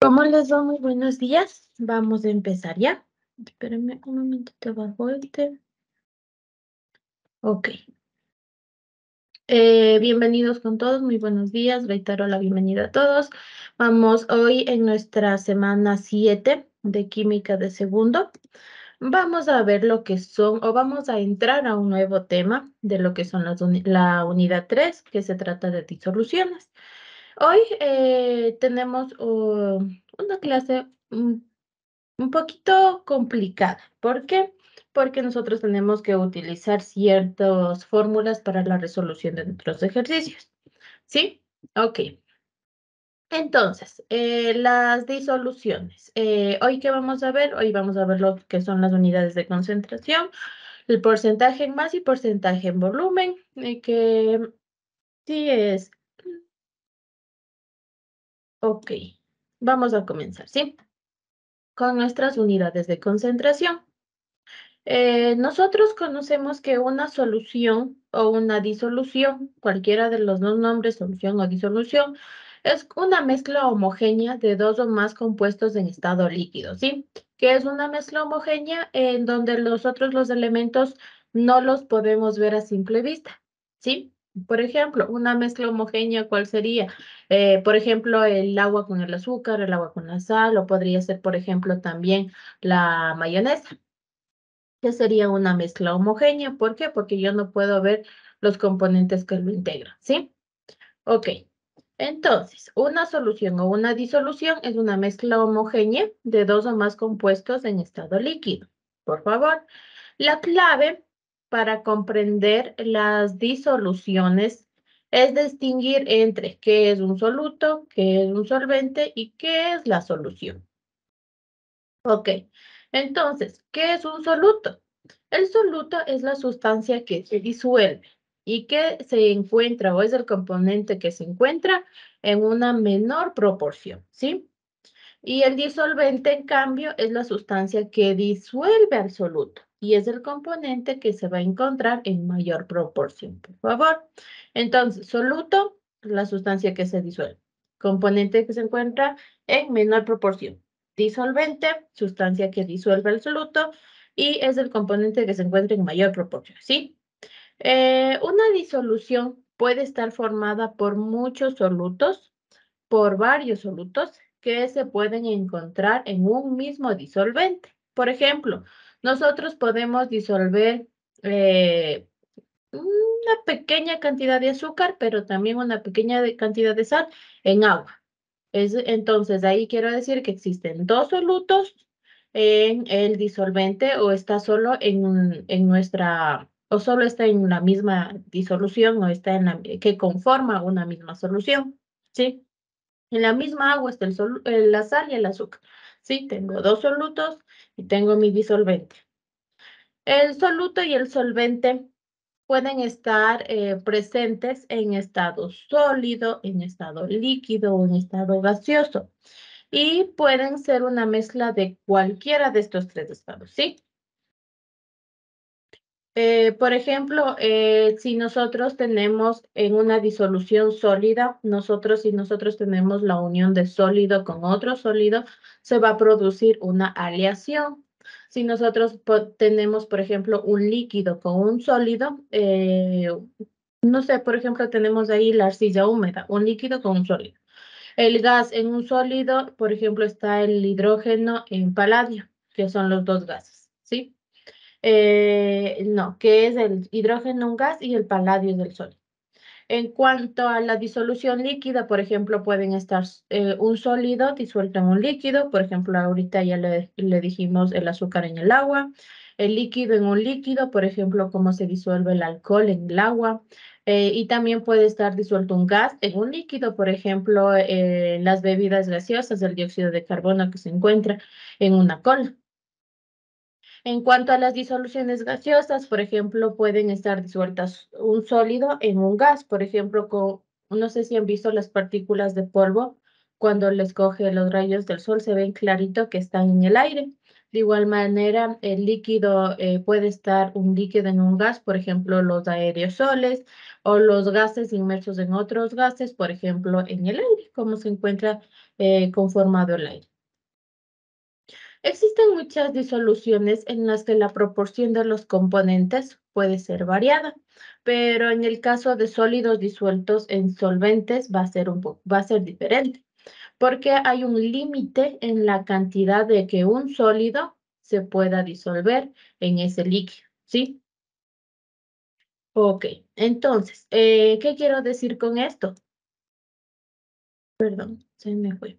¿Cómo les va? Muy buenos días. Vamos a empezar ya. Espérenme un momentito bajo este. Ok. Eh, bienvenidos con todos, muy buenos días. Reitero la bienvenida a todos. Vamos hoy en nuestra semana 7 de química de segundo. Vamos a ver lo que son, o vamos a entrar a un nuevo tema de lo que son las la unidad 3, que se trata de disoluciones. Hoy eh, tenemos uh, una clase un poquito complicada. ¿Por qué? Porque nosotros tenemos que utilizar ciertas fórmulas para la resolución de nuestros ejercicios. ¿Sí? Ok. Entonces, eh, las disoluciones. Eh, hoy, ¿qué vamos a ver? Hoy vamos a ver lo que son las unidades de concentración, el porcentaje en masa y porcentaje en volumen, y que sí es Ok, vamos a comenzar, ¿sí? Con nuestras unidades de concentración. Eh, nosotros conocemos que una solución o una disolución, cualquiera de los dos nombres, solución o disolución, es una mezcla homogénea de dos o más compuestos en estado líquido, ¿sí? Que es una mezcla homogénea en donde los otros los elementos no los podemos ver a simple vista, ¿sí? Por ejemplo, una mezcla homogénea, ¿cuál sería? Eh, por ejemplo, el agua con el azúcar, el agua con la sal, o podría ser, por ejemplo, también la mayonesa, que sería una mezcla homogénea. ¿Por qué? Porque yo no puedo ver los componentes que lo integran, ¿sí? Ok. Entonces, una solución o una disolución es una mezcla homogénea de dos o más compuestos en estado líquido. Por favor, la clave para comprender las disoluciones es distinguir entre qué es un soluto, qué es un solvente y qué es la solución. Ok, entonces, ¿qué es un soluto? El soluto es la sustancia que se disuelve y que se encuentra o es el componente que se encuentra en una menor proporción, ¿sí? Y el disolvente, en cambio, es la sustancia que disuelve al soluto y es el componente que se va a encontrar en mayor proporción, por favor. Entonces, soluto, la sustancia que se disuelve. Componente que se encuentra en menor proporción. Disolvente, sustancia que disuelve el soluto y es el componente que se encuentra en mayor proporción, ¿sí? Eh, una disolución puede estar formada por muchos solutos, por varios solutos que se pueden encontrar en un mismo disolvente. Por ejemplo, nosotros podemos disolver eh, una pequeña cantidad de azúcar, pero también una pequeña cantidad de sal en agua. Es, entonces, ahí quiero decir que existen dos solutos en el disolvente o está solo en, en nuestra, o solo está en la misma disolución o está en la, que conforma una misma solución, ¿sí? En la misma agua está el la sal y el azúcar, ¿sí? Tengo dos solutos y tengo mi disolvente. El soluto y el solvente pueden estar eh, presentes en estado sólido, en estado líquido o en estado gaseoso. Y pueden ser una mezcla de cualquiera de estos tres estados, ¿sí? Eh, por ejemplo, eh, si nosotros tenemos en una disolución sólida, nosotros si nosotros tenemos la unión de sólido con otro sólido, se va a producir una aleación. Si nosotros tenemos, por ejemplo, un líquido con un sólido, eh, no sé, por ejemplo, tenemos ahí la arcilla húmeda, un líquido con un sólido. El gas en un sólido, por ejemplo, está el hidrógeno en paladio, que son los dos gases. Eh, no, que es el hidrógeno un gas y el paladio es el sólido. En cuanto a la disolución líquida, por ejemplo, pueden estar eh, un sólido disuelto en un líquido, por ejemplo, ahorita ya le, dijimos el azúcar en el agua, el líquido en un líquido, por ejemplo, cómo se disuelve el alcohol en el agua, eh, y también puede estar disuelto un gas en un líquido, por ejemplo, las bebidas gaseosas, el dióxido de carbono que se encuentra en una cola. En cuanto a las disoluciones gaseosas, por ejemplo, pueden estar disueltas un sólido en un gas, por ejemplo, con, no sé si han visto las partículas de polvo cuando les coge los rayos del sol se ven clarito que están en el aire. De igual manera, el líquido eh, puede estar un líquido en un gas, por ejemplo, los aerosoles o los gases inmersos en otros gases, por ejemplo, en el aire, como se encuentra eh, conformado el aire. Existen muchas disoluciones en las que la proporción de los componentes puede ser variada, pero en el caso de sólidos disueltos en solventes va a ser, un va a ser diferente, porque hay un límite en la cantidad de que un sólido se pueda disolver en ese líquido, ¿sí? Ok, entonces, eh, ¿qué quiero decir con esto? Perdón, se me fue.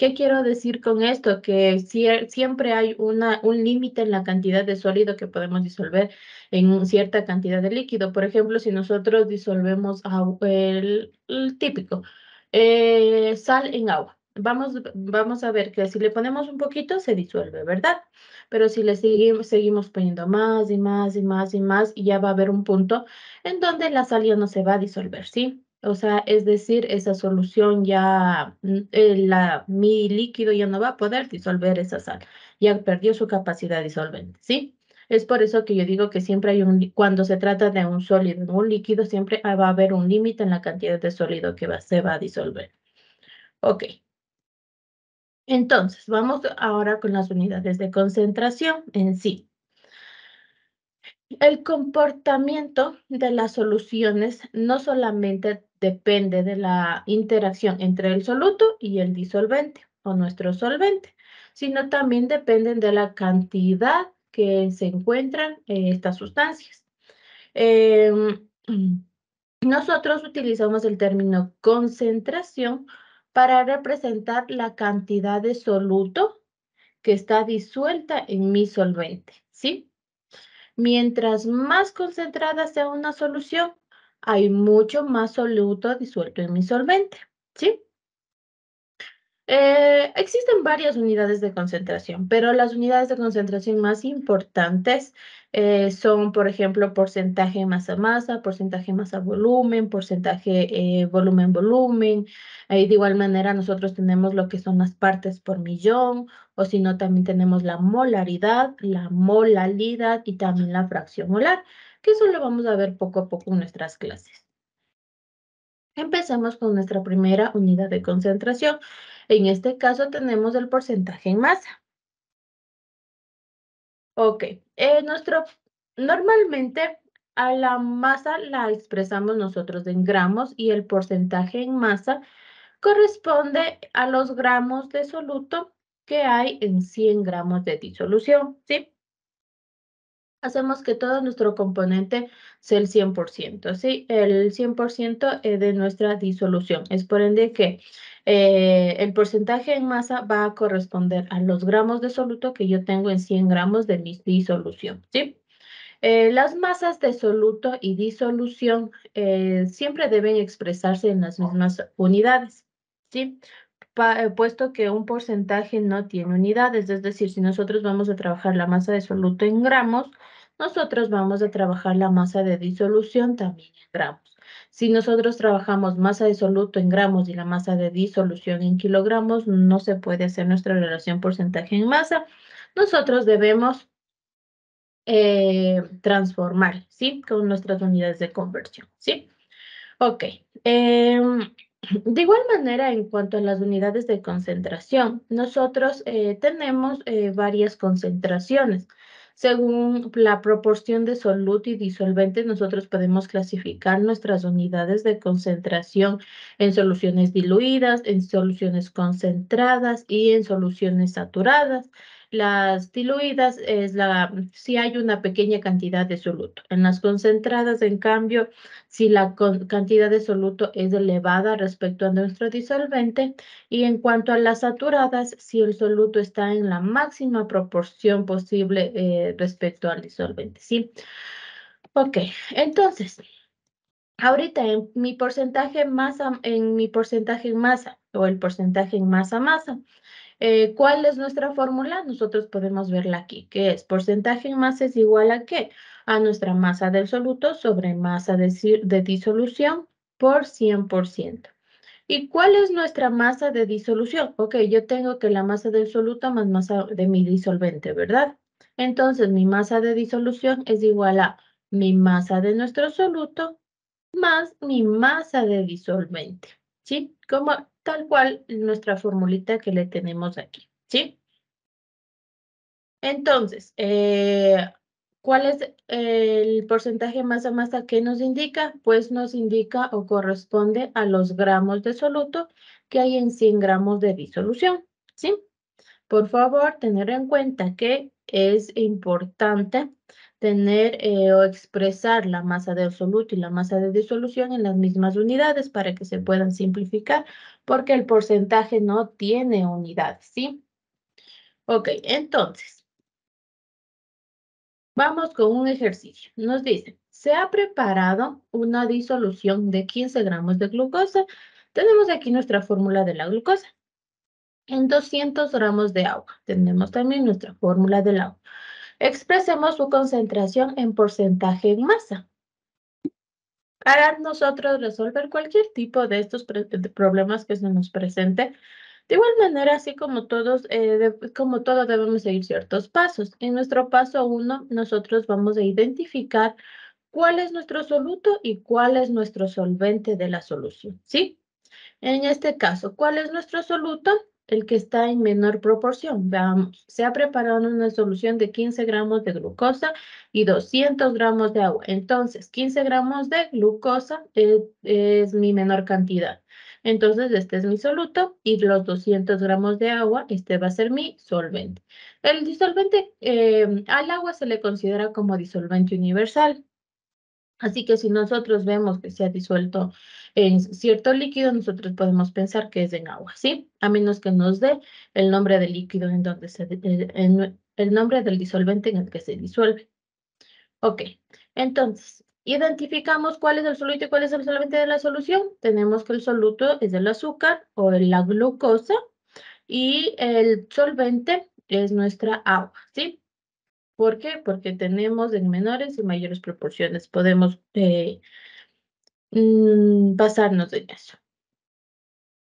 ¿Qué quiero decir con esto? Que siempre hay un límite en la cantidad de sólido que podemos disolver en cierta cantidad de líquido. Por ejemplo, si nosotros disolvemos el, típico, eh, sal en agua. Vamos, a ver que si le ponemos un poquito se disuelve, ¿verdad? Pero si le seguimos, seguimos poniendo más y más y más y más, y ya va a haber un punto en donde la sal ya no se va a disolver, ¿sí? O sea, es decir, esa solución ya, mm, la, mi líquido ya no va a poder disolver esa sal. Ya perdió su capacidad disolvente, ¿sí? Es por eso que yo digo que siempre hay un, cuando se trata de un sólido, un líquido, siempre va a haber un límite en la cantidad de sólido que va, se va a disolver. Ok. Entonces, vamos ahora con las unidades de concentración en sí. El comportamiento de las soluciones no solamente depende de la interacción entre el soluto y el disolvente o nuestro solvente, sino también dependen de la cantidad que se encuentran en estas sustancias. Em, nosotros utilizamos el término concentración para representar la cantidad de soluto que está disuelta en mi solvente, ¿sí? Mientras más concentrada sea una solución, hay mucho más soluto disuelto en mi solvente, ¿sí? Eh, existen varias unidades de concentración, pero las unidades de concentración más importantes eh, son, por ejemplo, porcentaje masa-masa, porcentaje masa-volumen, porcentaje eh, volumen-volumen. de igual manera, nosotros tenemos lo que son las partes por millón, o si no, también tenemos la molaridad, la molalidad y también la fracción molar, que eso lo vamos a ver poco a poco en nuestras clases. Empecemos con nuestra primera unidad de concentración. En este caso tenemos el porcentaje en masa. Ok, eh, nuestro, normalmente a la masa la expresamos nosotros en gramos y el porcentaje en masa corresponde a los gramos de soluto que hay en 100 gramos de disolución, ¿sí? Hacemos que todo nuestro componente sea el 100%, ¿sí? El 100% de nuestra disolución. Es por ende que eh, el porcentaje en masa va a corresponder a los gramos de soluto que yo tengo en 100 gramos de mi disolución, ¿sí? Eh, las masas de soluto y disolución eh, siempre deben expresarse en las mismas unidades, ¿sí? Puesto que un porcentaje no tiene unidades, es decir, si nosotros vamos a trabajar la masa de soluto en gramos, nosotros vamos a trabajar la masa de disolución también en gramos. Si nosotros trabajamos masa de soluto en gramos y la masa de disolución en kilogramos, no se puede hacer nuestra relación porcentaje en masa. Nosotros debemos eh, transformar, ¿sí? Con nuestras unidades de conversión, ¿sí? Ok. Em, de igual manera, en cuanto a las unidades de concentración, nosotros eh, tenemos eh, varias concentraciones. Según la proporción de soluto y disolventes, nosotros podemos clasificar nuestras unidades de concentración en soluciones diluidas, en soluciones concentradas y en soluciones saturadas. Las diluidas es la, si hay una pequeña cantidad de soluto. En las concentradas, en cambio, si la cantidad de soluto es elevada respecto a nuestro disolvente. Y en cuanto a las saturadas, si el soluto está en la máxima proporción posible eh, respecto al disolvente. ¿sí? Ok, entonces, ahorita en mi porcentaje masa, en mi porcentaje en masa o el porcentaje en masa-masa, eh, ¿Cuál es nuestra fórmula? Nosotros podemos verla aquí, que es porcentaje en masa es igual a qué? A nuestra masa del soluto sobre masa de, de disolución por 100%. ¿Y cuál es nuestra masa de disolución? Ok, yo tengo que la masa del soluto más masa de mi disolvente, ¿verdad? Entonces, mi masa de disolución es igual a mi masa de nuestro soluto más mi masa de disolvente, ¿sí? Como tal cual nuestra formulita que le tenemos aquí, ¿sí? Entonces, eh, ¿cuál es el porcentaje masa-masa que nos indica? Pues nos indica o corresponde a los gramos de soluto que hay en 100 gramos de disolución, ¿sí? Por favor, tener en cuenta que es importante tener eh, o expresar la masa de soluto y la masa de disolución en las mismas unidades para que se puedan simplificar, porque el porcentaje no tiene unidades, ¿sí? Ok, entonces, Vamos con un ejercicio. Nos dice, se ha preparado una disolución de 15 gramos de glucosa. Tenemos aquí nuestra fórmula de la glucosa. En 200 gramos de agua. Tenemos también nuestra fórmula del agua. Expresemos su concentración en porcentaje en masa. Para nosotros resolver cualquier tipo de estos problemas que se nos presente, de igual manera, así como todos, eh, como todo debemos seguir ciertos pasos. En nuestro paso uno, nosotros vamos a identificar cuál es nuestro soluto y cuál es nuestro solvente de la solución, ¿sí? En este caso, ¿cuál es nuestro soluto? El que está en menor proporción. Veamos, se ha preparado una solución de 15 gramos de glucosa y 200 gramos de agua. Entonces, 15 gramos de glucosa es mi menor cantidad. Entonces, este es mi soluto y los 200 gramos de agua, este va a ser mi solvente. El disolvente, eh, al agua se le considera como disolvente universal. Así que si nosotros vemos que se ha disuelto en cierto líquido, nosotros podemos pensar que es en agua, ¿sí? A menos que nos dé el nombre del líquido en donde se, en, el nombre del disolvente en el que se disuelve. Ok, entonces, Identificamos cuál es el soluto y cuál es el solvente de la solución. Tenemos que el soluto es el azúcar o la glucosa y el solvente es nuestra agua, ¿sí? ¿Por qué? Porque tenemos en menores y mayores proporciones. Podemos eh, mm, basarnos en eso.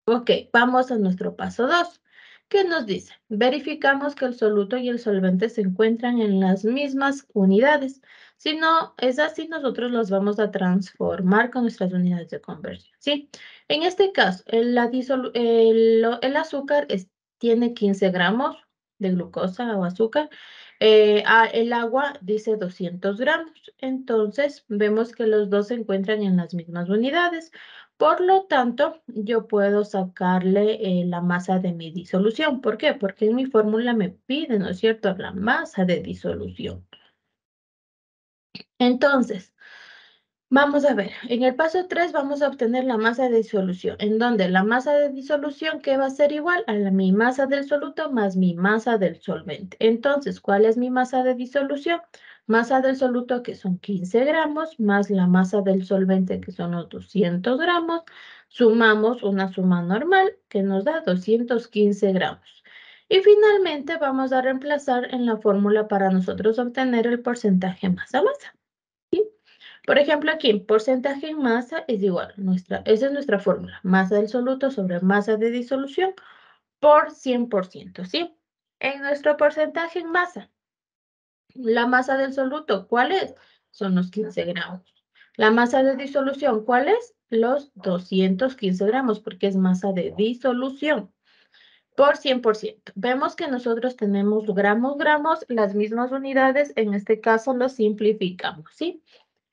Ok, vamos a nuestro paso 2. ¿Qué nos dice? Verificamos que el soluto y el solvente se encuentran en las mismas unidades. Si no es así, nosotros los vamos a transformar con nuestras unidades de conversión. ¿sí? En este caso, el, el, azúcar tiene 15 gramos de glucosa o azúcar. Eh, el agua dice 200 gramos. Entonces, vemos que los dos se encuentran en las mismas unidades. Por lo tanto, yo puedo sacarle eh, la masa de mi disolución. ¿Por qué? Porque en mi fórmula me pide, ¿no es cierto?, la masa de disolución. Entonces, vamos a ver, en el paso 3 vamos a obtener la masa de disolución, en donde la masa de disolución que va a ser igual a la, mi masa del soluto más mi masa del solvente. Entonces, ¿cuál es mi masa de disolución? Masa del soluto que son 15 gramos, más la masa del solvente que son los 200 gramos, sumamos una suma normal que nos da 215 gramos. Y finalmente vamos a reemplazar en la fórmula para nosotros obtener el porcentaje masa-masa. Por ejemplo, aquí, porcentaje en masa es igual, nuestra, esa es nuestra fórmula, masa del soluto sobre masa de disolución por 100%, ¿sí? En nuestro porcentaje en masa, la masa del soluto, ¿cuál es? Son los 15 gramos. La masa de disolución, ¿cuál es? Los 215 gramos, porque es masa de disolución por 100%. Vemos que nosotros tenemos gramos, gramos, las mismas unidades, en este caso lo simplificamos, ¿sí?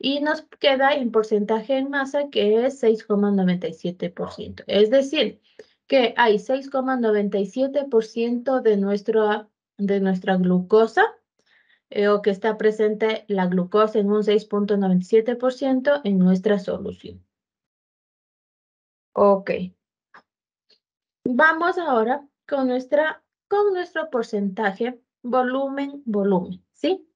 Y nos queda en porcentaje en masa que es 6,97%. Es decir, que hay 6,97% de, de nuestra glucosa eh, o que está presente la glucosa en un 6,97% en nuestra solución. Ok. Vamos ahora con, nuestra, con nuestro porcentaje volumen, volumen, ¿sí?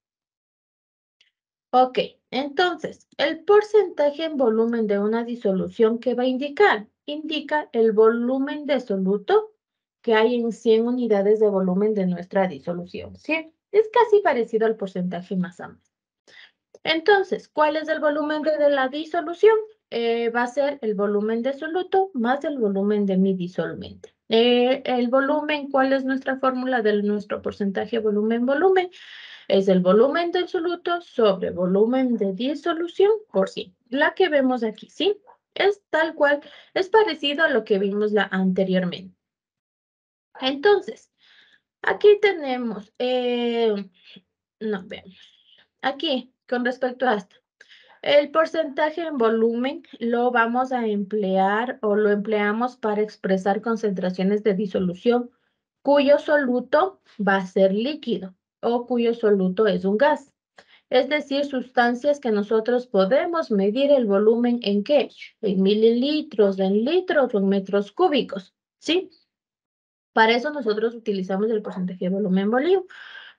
Ok, entonces, el porcentaje en volumen de una disolución, ¿qué va a indicar? Indica el volumen de soluto que hay en 100 unidades de volumen de nuestra disolución. ¿sí? Es casi parecido al porcentaje más amplio. Entonces, ¿cuál es el volumen de la disolución? eh, va a ser el volumen de soluto más el volumen de mi disolvente. Eh, el volumen, ¿cuál es nuestra fórmula de nuestro porcentaje volumen-volumen? Es el volumen del soluto sobre volumen de disolución por 100. La que vemos aquí, ¿sí? Es tal cual, es parecido a lo que vimos la anteriormente. Entonces, aquí tenemos, eh, no vemos, aquí con respecto a esto, el porcentaje en volumen lo vamos a emplear o lo empleamos para expresar concentraciones de disolución cuyo soluto va a ser líquido o cuyo soluto es un gas. Es decir, sustancias que nosotros podemos medir el volumen en qué? En mililitros, en litros o en metros cúbicos, ¿sí? Para eso nosotros utilizamos el porcentaje de volumen volumen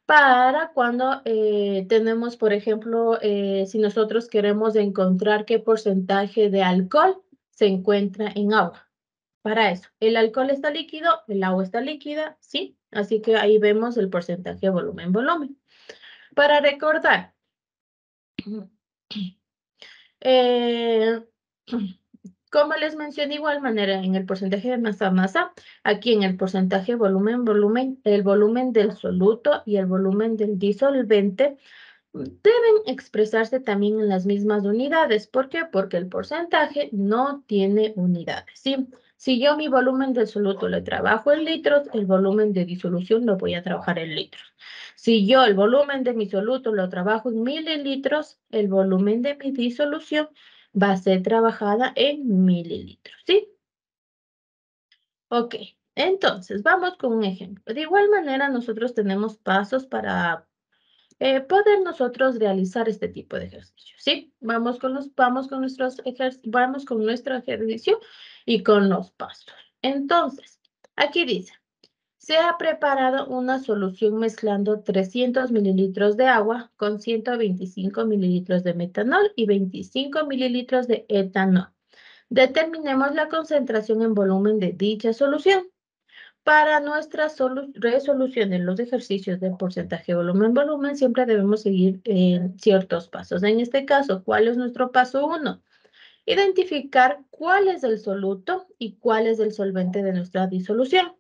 para cuando eh, tenemos, por ejemplo, eh, si nosotros queremos encontrar qué porcentaje de alcohol se encuentra en agua. Para eso, el alcohol está líquido, el agua está líquida, ¿sí? Así que ahí vemos el porcentaje volumen-volumen. Para recordar, eh, como les mencioné, igual manera en el porcentaje de masa-masa, aquí en el porcentaje volumen-volumen, el volumen del soluto y el volumen del disolvente deben expresarse también en las mismas unidades. ¿Por qué? Porque el porcentaje no tiene unidades, ¿sí? Si yo mi volumen del soluto le trabajo en litros, el volumen de disolución lo voy a trabajar en litros. Si yo el volumen de mi soluto lo trabajo en mililitros, el volumen de mi disolución va a ser trabajada en mililitros, ¿sí? Ok, entonces vamos con un ejemplo. De igual manera, nosotros tenemos pasos para eh, poder nosotros realizar este tipo de ejercicios, ¿sí? Vamos con, los, vamos, con nuestros vamos con nuestro ejercicio y con los pasos. Entonces, aquí dice, se ha preparado una solución mezclando 300 mililitros de agua con 125 mililitros de metanol y 25 mililitros de etanol. Determinemos la concentración en volumen de dicha solución. Para nuestra resolución de los ejercicios de porcentaje volumen-volumen, siempre debemos seguir ciertos pasos. En este caso, ¿cuál es nuestro paso 1? Identificar cuál es el soluto y cuál es el solvente de nuestra disolución.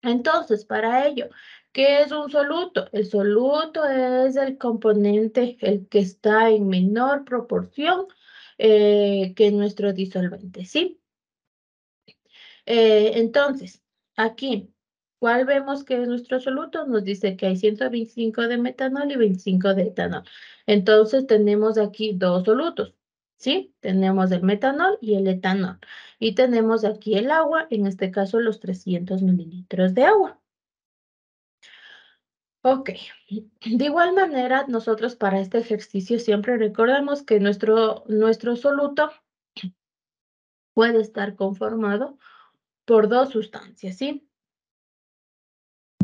Entonces, para ello, ¿qué es un soluto? El soluto es el componente, el que está en menor proporción eh, que nuestro disolvente, ¿sí? Eh, entonces, aquí, ¿cuál vemos que es nuestro soluto? Nos dice que hay 125 de metanol y 25 de etanol. Entonces, tenemos aquí dos solutos. ¿sí? Tenemos el metanol y el etanol. Y tenemos aquí el agua, en este caso los 300 mililitros de agua. Ok, de igual manera, nosotros para este ejercicio siempre recordamos que nuestro, nuestro soluto puede estar conformado por dos sustancias, ¿sí?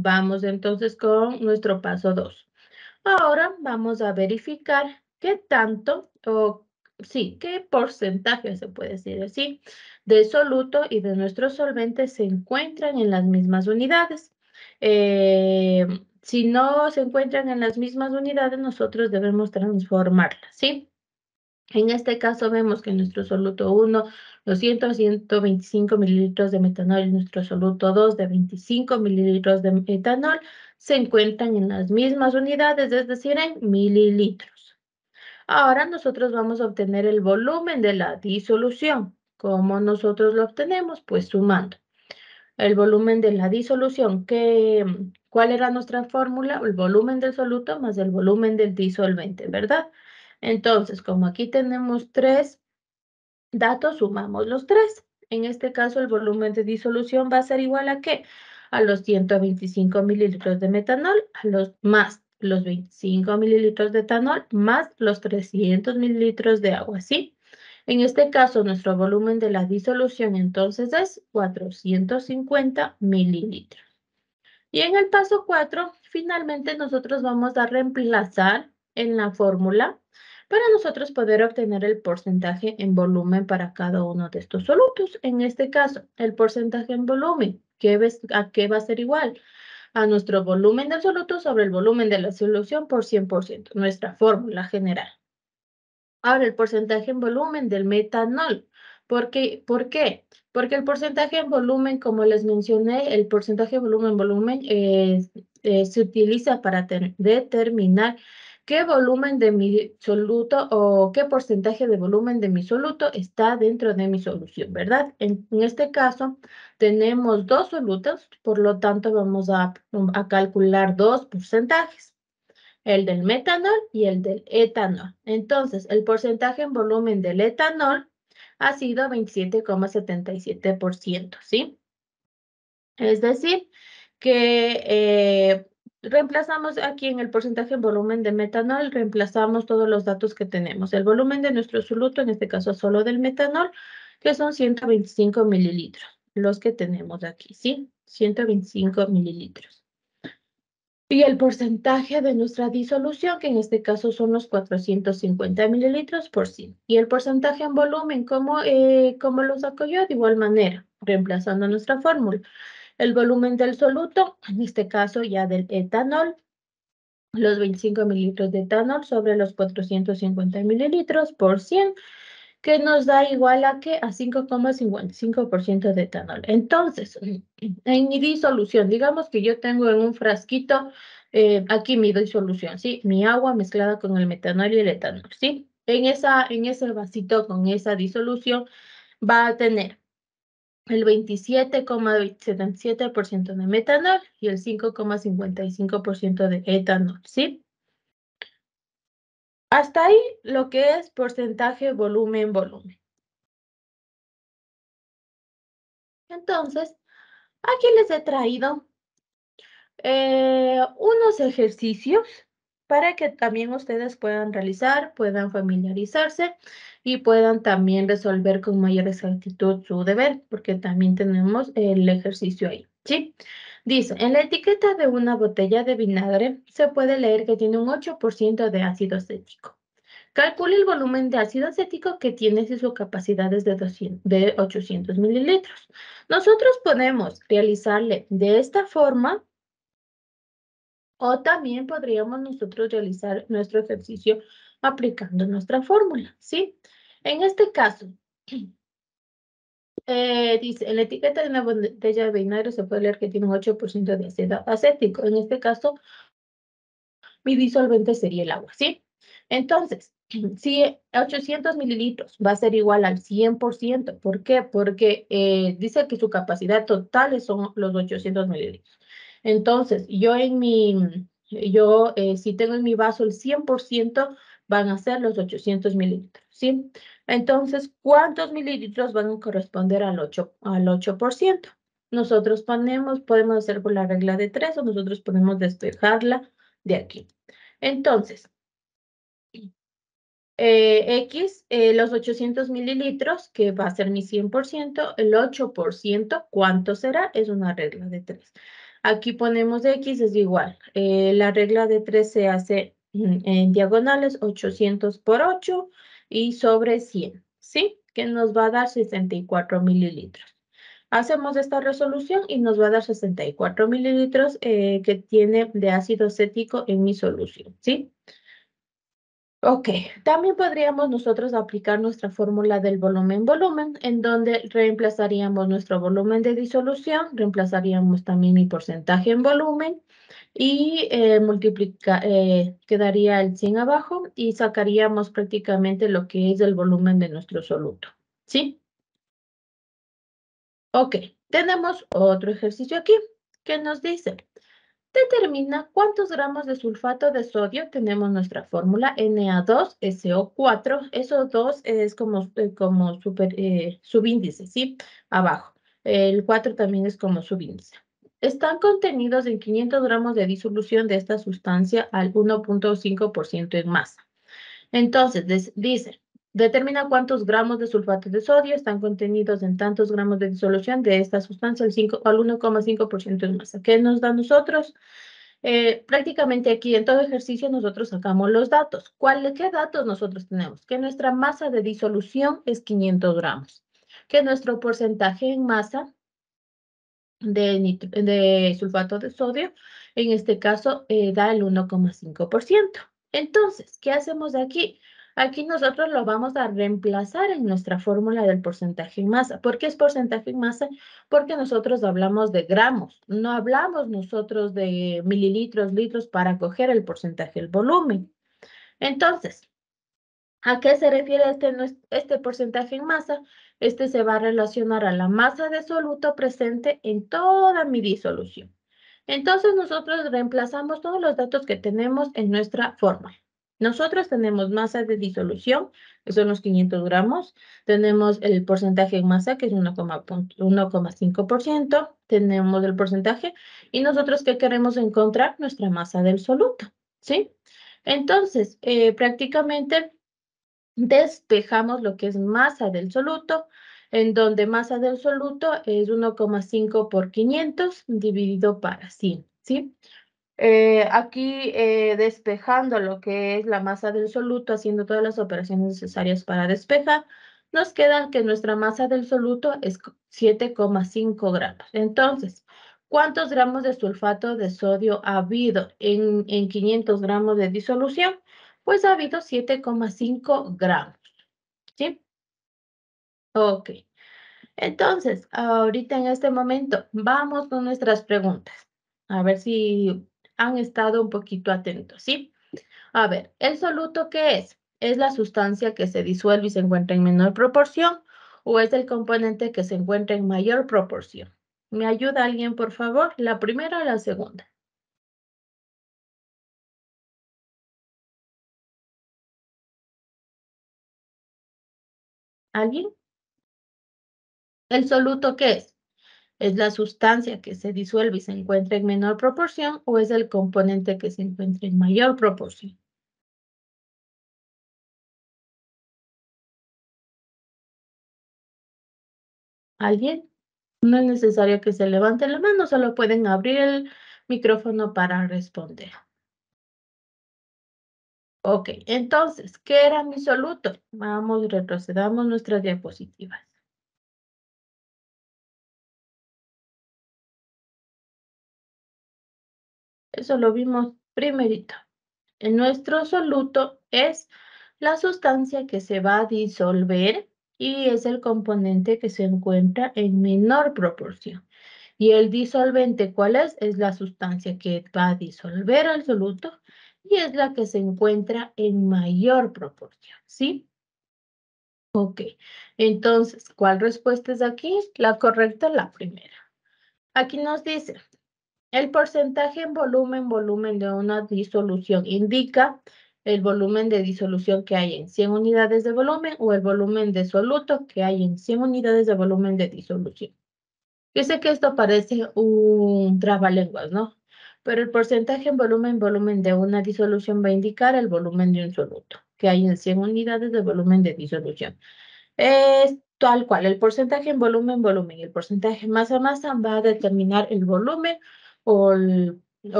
Vamos entonces con nuestro paso 2. Ahora vamos a verificar qué tanto o sí, qué porcentaje se puede decir así, de soluto y de nuestros solventes se encuentran en las mismas unidades. Eh, si no se encuentran en las mismas unidades, nosotros debemos transformarlas, ¿sí? En este caso vemos que nuestro soluto 1, los 100 125 mililitros de metanol y nuestro soluto 2 de 25 mililitros de metanol se encuentran en las mismas unidades, es decir, en mililitros. Ahora nosotros vamos a obtener el volumen de la disolución. ¿Cómo nosotros lo obtenemos? Pues sumando. El volumen de la disolución, ¿qué, ¿cuál era nuestra fórmula? El volumen del soluto más el volumen del disolvente, ¿verdad? Entonces, como aquí tenemos tres datos, sumamos los tres. En este caso, el volumen de disolución va a ser igual a qué? A los 125 mililitros de metanol, a los más los 25 mililitros de etanol más los 300 mililitros de agua, ¿sí? En este caso, nuestro volumen de la disolución entonces es 450 mililitros. Y en el paso 4, finalmente nosotros vamos a reemplazar en la fórmula para nosotros poder obtener el porcentaje en volumen para cada uno de estos solutos. En este caso, el porcentaje en volumen, ¿a qué va a ser igual? a nuestro volumen del soluto sobre el volumen de la solución por 100%, nuestra fórmula general. Ahora, el porcentaje en volumen del metanol. ¿Por qué? ¿Por qué? Porque el porcentaje en volumen, como les mencioné, el porcentaje de volumen volumen eh, se utiliza para determinar qué volumen de mi soluto o qué porcentaje de volumen de mi soluto está dentro de mi solución, ¿verdad? En, este caso, tenemos dos solutos, por lo tanto, vamos a, calcular dos porcentajes el del metanol y el del etanol. Entonces, el porcentaje en volumen del etanol ha sido 27,77%, ¿sí? Es decir, que eh, reemplazamos aquí en el porcentaje en volumen de metanol, reemplazamos todos los datos que tenemos. El volumen de nuestro soluto, en este caso solo del metanol, que son 125 mililitros, los que tenemos aquí, ¿sí? 125 mililitros. Y el porcentaje de nuestra disolución, que en este caso son los 450 mililitros por 100. Y el porcentaje en volumen, ¿cómo, eh, ¿cómo lo saco yo? De igual manera, reemplazando nuestra fórmula. El volumen del soluto, en este caso ya del etanol, los 25 mililitros de etanol sobre los 450 mililitros por 100 que nos da igual a que a 5,55% de etanol. Entonces, en mi disolución, digamos que yo tengo en un frasquito, eh, aquí mi disolución, ¿sí? Mi agua mezclada con el metanol y el etanol, ¿sí? En, esa, en ese vasito con esa disolución va a tener el 27,77% de metanol y el 5,55% de etanol, ¿sí? Hasta ahí lo que es porcentaje, volumen, volumen. Entonces, aquí les he traído eh, unos ejercicios para que también ustedes puedan realizar, puedan familiarizarse y puedan también resolver con mayor exactitud su deber, porque también tenemos el ejercicio ahí, ¿sí? Dice, en la etiqueta de una botella de vinagre se puede leer que tiene un 8% de ácido acético. Calcule el volumen de ácido acético que tiene si su capacidad es de, de 800 mililitros. Nosotros podemos realizarle de esta forma o también podríamos nosotros realizar nuestro ejercicio aplicando nuestra fórmula, ¿sí? En este caso, eh, dice, en la etiqueta de una botella de vinagre se puede leer que tiene un 8% de ácido acético. En este caso, mi disolvente sería el agua, ¿sí? Entonces, si 800 mililitros va a ser igual al 100%, ¿por qué? Porque eh, dice que su capacidad total son los 800 mililitros. Entonces, yo en mi, yo eh, si tengo en mi vaso el 100%, van a ser los 800 mililitros, ¿sí? Entonces, ¿cuántos mililitros van a corresponder al 8%? Al 8%? Nosotros ponemos, podemos hacer por la regla de 3 o nosotros podemos despejarla de aquí. Entonces, eh, X, eh, los 800 mililitros, que va a ser mi 100%, el 8%, ¿cuánto será? Es una regla de 3. Aquí ponemos X, es igual. Eh, la regla de 3 se hace mm, en diagonales, 800 por 8 y sobre 100, ¿sí? Que nos va a dar 64 mililitros. Hacemos esta resolución y nos va a dar 64 mililitros eh, que tiene de ácido acético en mi solución, ¿sí? Ok, también podríamos nosotros aplicar nuestra fórmula del volumen-volumen, en donde reemplazaríamos nuestro volumen de disolución, reemplazaríamos también mi porcentaje en volumen, y eh, eh, quedaría el 100 abajo y sacaríamos prácticamente lo que es el volumen de nuestro soluto. ¿Sí? Ok, tenemos otro ejercicio aquí que nos dice, determina cuántos gramos de sulfato de sodio tenemos nuestra fórmula Na2SO4. Eso 2 es como, eh, como super, subíndice, ¿sí? Abajo. El 4 también es como subíndice están contenidos en 500 gramos de disolución de esta sustancia al 1.5% en masa. Entonces, dice, determina cuántos gramos de sulfato de sodio están contenidos en tantos gramos de disolución de esta sustancia al, 1,5% en masa. ¿Qué nos da a nosotros? Eh, prácticamente aquí en todo ejercicio nosotros sacamos los datos. ¿Cuál, ¿Qué datos nosotros tenemos? Que nuestra masa de disolución es 500 gramos. Que nuestro porcentaje en masa de, sulfato de sodio, en este caso eh, da el 1,5%. Entonces, ¿qué hacemos aquí? Aquí nosotros lo vamos a reemplazar en nuestra fórmula del porcentaje en masa. ¿Por qué es porcentaje en masa? Porque nosotros hablamos de gramos, no hablamos nosotros de mililitros, litros para coger el porcentaje del volumen. Entonces, ¿a qué se refiere este, este porcentaje en masa? Este se va a relacionar a la masa de soluto presente en toda mi disolución. Entonces, nosotros reemplazamos todos los datos que tenemos en nuestra fórmula. Nosotros tenemos masa de disolución, que son los 500 gramos. Tenemos el porcentaje en masa, que es 1,5%. Tenemos el porcentaje. Y nosotros, ¿qué queremos encontrar? Nuestra masa del soluto, ¿sí? Entonces, eh, prácticamente despejamos lo que es masa del soluto, en donde masa del soluto es 1,5 por 500 dividido para 100, ¿sí? Eh, aquí eh, despejando lo que es la masa del soluto, haciendo todas las operaciones necesarias para despejar, nos queda que nuestra masa del soluto es 7,5 gramos. Entonces, ¿cuántos gramos de sulfato de sodio ha habido en, en 500 gramos de disolución? Pues ha habido 7,5 gramos. ¿Sí? Ok. Entonces, ahorita en este momento, vamos con nuestras preguntas. A ver si han estado un poquito atentos, ¿sí? A ver, ¿el soluto qué es? ¿Es la sustancia que se disuelve y se encuentra en menor proporción o es el componente que se encuentra en mayor proporción? ¿Me ayuda alguien, por favor? ¿La primera o la segunda? ¿Alguien? ¿El soluto qué es? ¿Es la sustancia que se disuelve y se encuentra en menor proporción o es el componente que se encuentra en mayor proporción? ¿Alguien? No es necesario que se levante la mano, solo pueden abrir el micrófono para responder. Ok, entonces, ¿qué era mi soluto? Vamos, retrocedamos nuestras diapositivas. Eso lo vimos primerito. En nuestro soluto es la sustancia que se va a disolver y es el componente que se encuentra en menor proporción. Y el disolvente, ¿cuál es? Es la sustancia que va a disolver al soluto y es la que se encuentra en mayor proporción, ¿sí? Ok, entonces, ¿cuál respuesta es aquí? La correcta, la primera. Aquí nos dice, el porcentaje en volumen, volumen de una disolución indica el volumen de disolución que hay en 100 unidades de volumen o el volumen de soluto que hay en 100 unidades de volumen de disolución. Yo sé que esto parece un trabalenguas, ¿no? Pero el porcentaje en volumen, volumen de una disolución va a indicar el volumen de un soluto que hay en 100 unidades de volumen de disolución. Es tal cual, el porcentaje en volumen, volumen el porcentaje masa, masa va a determinar el volumen o,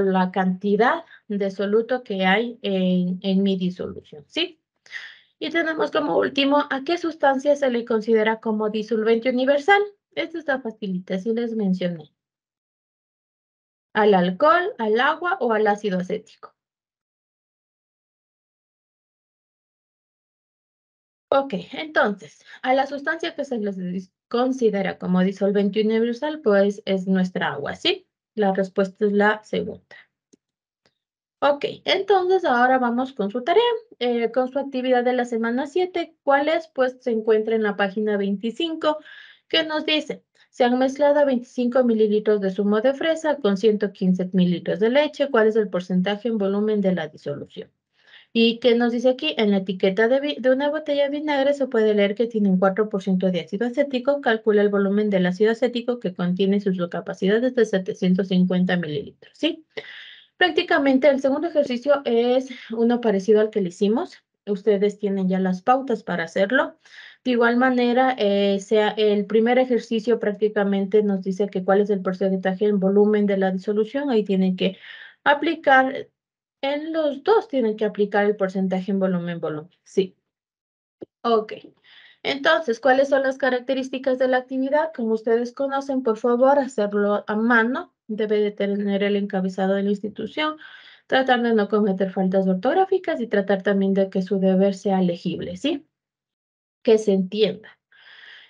la cantidad de soluto que hay en, en mi disolución, ¿sí? Y tenemos como último, ¿a qué sustancia se le considera como disolvente universal? Esto está facilita, así les mencioné. ¿Al alcohol, al agua o al ácido acético? Ok, entonces, a la sustancia que se les considera como disolvente universal, pues es nuestra agua, ¿sí? La respuesta es la segunda. Ok, entonces ahora vamos con su tarea, eh, con su actividad de la semana 7. ¿Cuál es? Pues se encuentra en la página 25, que nos dice, se han mezclado 25 mililitros de zumo de fresa con 115 mililitros de leche. ¿Cuál es el porcentaje en volumen de la disolución? ¿Y qué nos dice aquí? En la etiqueta de, una botella de vinagre se puede leer que tiene un 4% de ácido acético. Calcula el volumen del ácido acético que contiene su capacidad de 750 mililitros. ¿sí? Prácticamente el segundo ejercicio es uno parecido al que le hicimos. Ustedes tienen ya las pautas para hacerlo. De igual manera, eh, el primer ejercicio prácticamente nos dice que cuál es el porcentaje en volumen de la disolución. Ahí tienen que aplicar en los dos tienen que aplicar el porcentaje en volumen, volumen. Sí. Ok. Entonces, ¿cuáles son las características de la actividad? Como ustedes conocen, por favor, hacerlo a mano. Debe de tener el encabezado de la institución. tratar de no cometer faltas ortográficas y tratar también de que su deber sea legible, ¿sí? Que se entienda.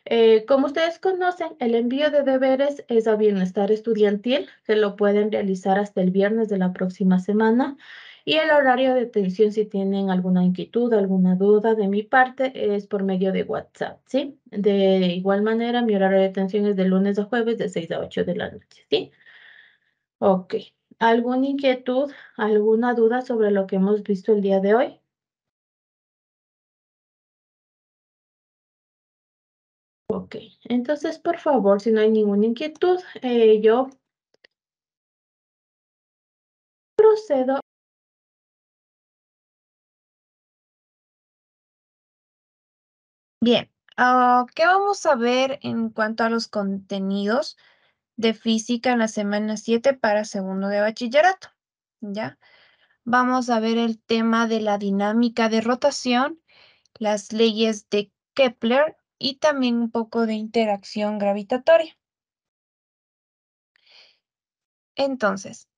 Eh, como ustedes conocen, el envío de deberes es a bienestar estudiantil, que lo pueden realizar hasta el viernes de la próxima semana. Y el horario de atención, si tienen alguna inquietud, alguna duda de mi parte, es por medio de WhatsApp, ¿sí? De igual manera, mi horario de atención es de lunes a jueves de 6 a 8 de la noche, ¿sí? Ok. ¿Alguna inquietud, alguna duda sobre lo que hemos visto el día de hoy? Ok, entonces por favor, si no hay ninguna inquietud, eh, yo procedo. Bien, ah, ¿qué vamos a ver en cuanto a los contenidos de física en la semana 7 para segundo de bachillerato? ¿Ya? Vamos a ver el tema de la dinámica de rotación, las leyes de Kepler y también un poco de interacción gravitatoria. Entonces,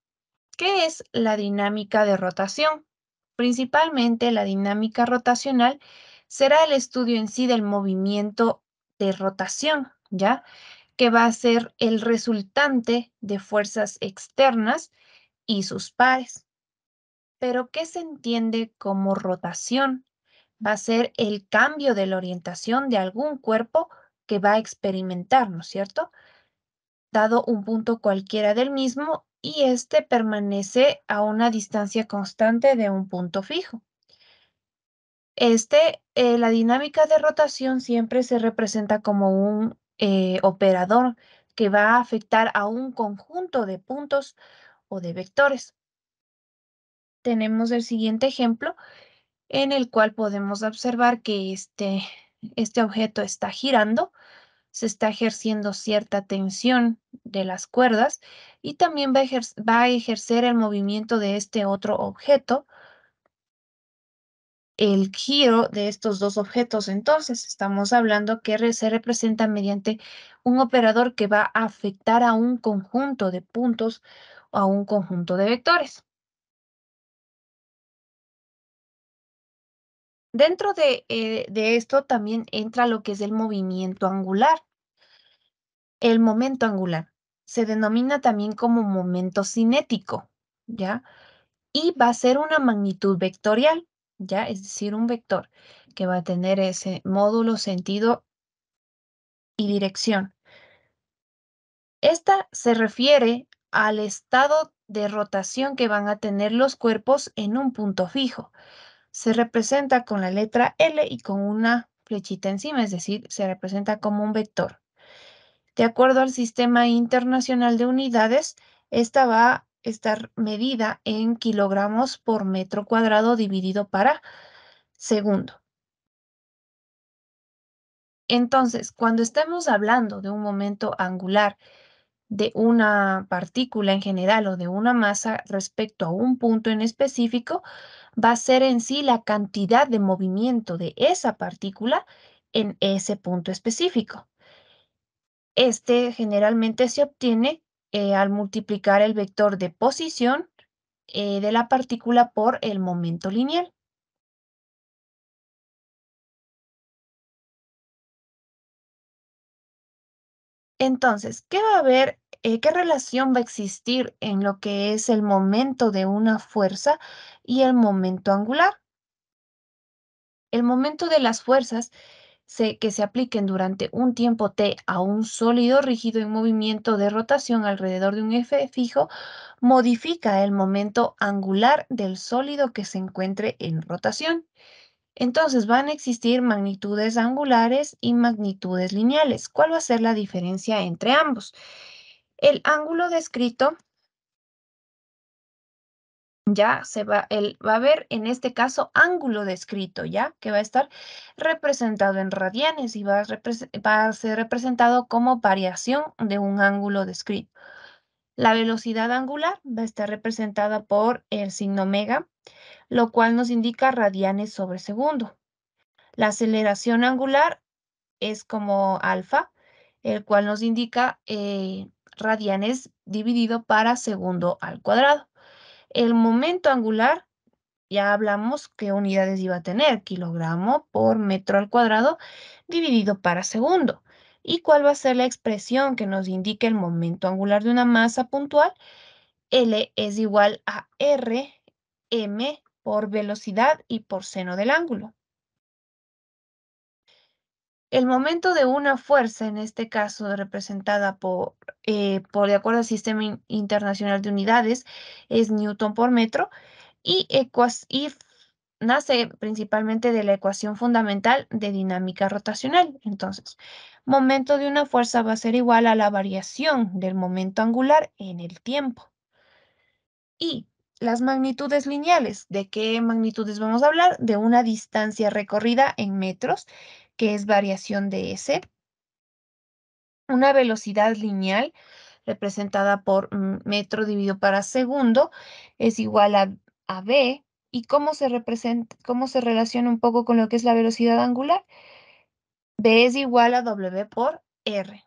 ¿qué es la dinámica de rotación? Principalmente la dinámica rotacional será el estudio en sí del movimiento de rotación, ¿ya? Que va a ser el resultante de fuerzas externas y sus pares. Pero, ¿qué se entiende como rotación? Va a ser el cambio de la orientación de algún cuerpo que va a experimentar, ¿no es cierto? Dado un punto cualquiera del mismo y este permanece a una distancia constante de un punto fijo. Este, eh, la dinámica de rotación siempre se representa como un eh, operador que va a afectar a un conjunto de puntos o de vectores. Tenemos el siguiente ejemplo en el cual podemos observar que este, este objeto está girando, se está ejerciendo cierta tensión de las cuerdas y también va va a ejercer el movimiento de este otro objeto el giro de estos dos objetos. Entonces, estamos hablando que se representa mediante un operador que va a afectar a un conjunto de puntos o a un conjunto de vectores. Dentro de, eh, de esto también entra lo que es el movimiento angular. El momento angular se denomina también como momento cinético, ¿ya? Y va a ser una magnitud vectorial. ¿Ya? Es decir, un vector que va a tener ese módulo, sentido y dirección. Esta se refiere al estado de rotación que van a tener los cuerpos en un punto fijo. Se representa con la letra L y con una flechita encima, es decir, se representa como un vector. De acuerdo al Sistema Internacional de Unidades, esta va estar medida en kilogramos por metro cuadrado dividido para segundo. Entonces, cuando estemos hablando de un momento angular de una partícula en general o de una masa respecto a un punto en específico, va a ser en sí la cantidad de movimiento de esa partícula en ese punto específico. Este generalmente se obtiene eh, al multiplicar el vector de posición eh, de la partícula por el momento lineal. Entonces, ¿qué va a haber? Eh, ¿Qué relación va a existir en lo que es el momento de una fuerza y el momento angular? El momento de las fuerzas que se apliquen durante un tiempo t a un sólido rígido en movimiento de rotación alrededor de un eje fijo modifica el momento angular del sólido que se encuentre en rotación. Entonces van a existir magnitudes angulares y magnitudes lineales. ¿Cuál va a ser la diferencia entre ambos? El ángulo descrito ya se va, el, va a haber en este caso ángulo descrito, ¿ya? Que va a estar representado en radianes y va a, ser representado como variación de un ángulo descrito. La velocidad angular va a estar representada por el signo omega, lo cual nos indica radianes sobre segundo. La aceleración angular es como alfa, el cual nos indica eh, radianes dividido para segundo al cuadrado. El momento angular, ya hablamos qué unidades iba a tener, kilogramo por metro al cuadrado dividido para segundo. ¿Y cuál va a ser la expresión que nos indique el momento angular de una masa puntual? L es igual a R, M por velocidad y por seno del ángulo. El momento de una fuerza, en este caso representada por, eh, por de acuerdo al Sistema Internacional de Unidades, es Newton por metro y, y nace principalmente de la ecuación fundamental de dinámica rotacional. Entonces, momento de una fuerza va a ser igual a la variación del momento angular en el tiempo. Y las magnitudes lineales, ¿de qué magnitudes vamos a hablar? De una distancia recorrida en metros que es variación de S. Una velocidad lineal representada por metro dividido para segundo es igual a, a B. ¿Y cómo se representa, cómo se relaciona un poco con lo que es la velocidad angular? B es igual a W por R.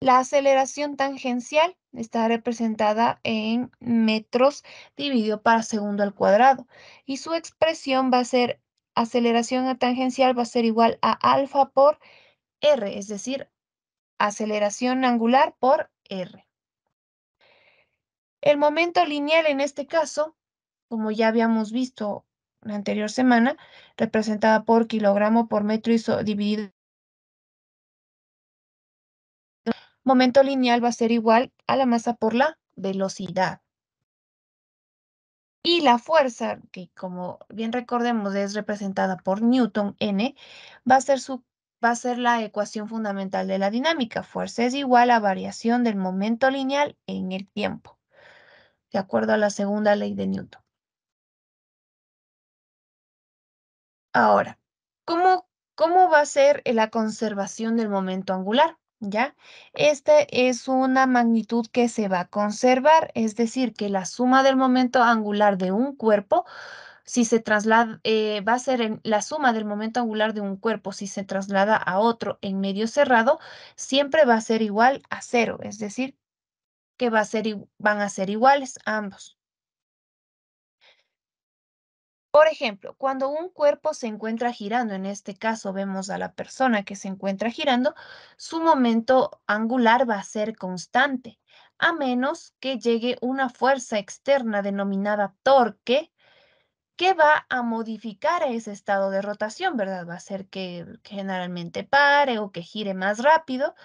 La aceleración tangencial está representada en metros dividido para segundo al cuadrado y su expresión va a ser aceleración tangencial va a ser igual a alfa por r, es decir, aceleración angular por r. El momento lineal en este caso, como ya habíamos visto la anterior semana, representada por kilogramo por metro dividido. Momento lineal va a ser igual a la masa por la velocidad. Y la fuerza, que como bien recordemos es representada por Newton N, va a ser, su, va a ser la ecuación fundamental de la dinámica. Fuerza es igual a variación del momento lineal en el tiempo, de acuerdo a la segunda ley de Newton. Ahora, ¿cómo, cómo va a ser la conservación del momento angular? ¿Ya? Esta es una magnitud que se va a conservar, es decir, que la suma del momento angular de un cuerpo, si se traslada, eh, va a ser la suma del momento angular de un cuerpo, si se traslada a otro en medio cerrado, siempre va a ser igual a cero, es decir, que va a ser, van a ser iguales ambos. Por ejemplo, cuando un cuerpo se encuentra girando, en este caso vemos a la persona que se encuentra girando, su momento angular va a ser constante, a menos que llegue una fuerza externa denominada torque que va a modificar ese estado de rotación, ¿verdad? Va a hacer que, generalmente pare o que gire más rápido.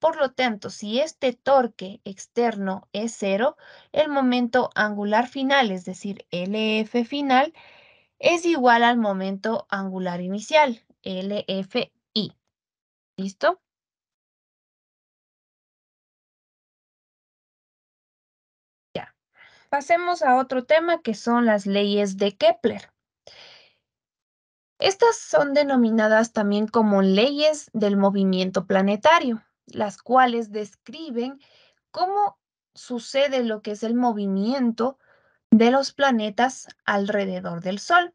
Por lo tanto, si este torque externo es cero, el momento angular final, es decir, LF final, es igual al momento angular inicial, LFI. ¿Listo? Ya. Pasemos a otro tema que son las leyes de Kepler. Estas son denominadas también como leyes del movimiento planetario, las cuales describen cómo sucede lo que es el movimiento de los planetas alrededor del Sol.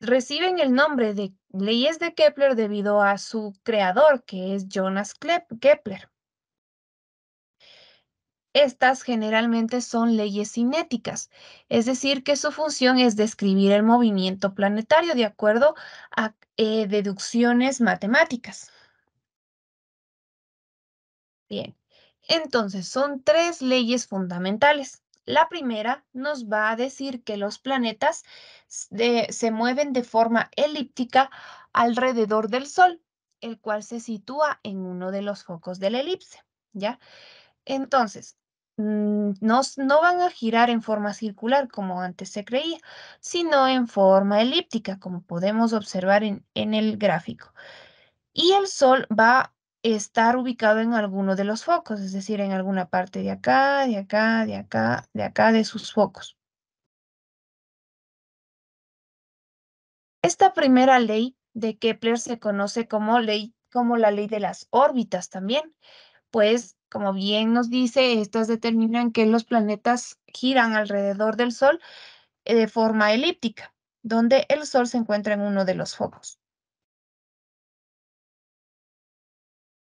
Reciben el nombre de leyes de Kepler debido a su creador, que es Jonas Kepler. Estas generalmente son leyes cinéticas, es decir, que su función es describir el movimiento planetario de acuerdo a eh, deducciones matemáticas. Bien, entonces son tres leyes fundamentales. La primera nos va a decir que los planetas se mueven de forma elíptica alrededor del Sol, el cual se sitúa en uno de los focos de la elipse, ¿ya? Entonces, mm, no, no van a girar en forma circular como antes se creía, sino en forma elíptica, como podemos observar en, en el gráfico. Y el Sol va estar ubicado en alguno de los focos, es decir, en alguna parte de acá, de acá, de acá, de acá, de sus focos. Esta primera ley de Kepler se conoce como, ley, como la ley de las órbitas también, pues como bien nos dice, estas determinan que los planetas giran alrededor del Sol eh, de forma elíptica, donde el Sol se encuentra en uno de los focos.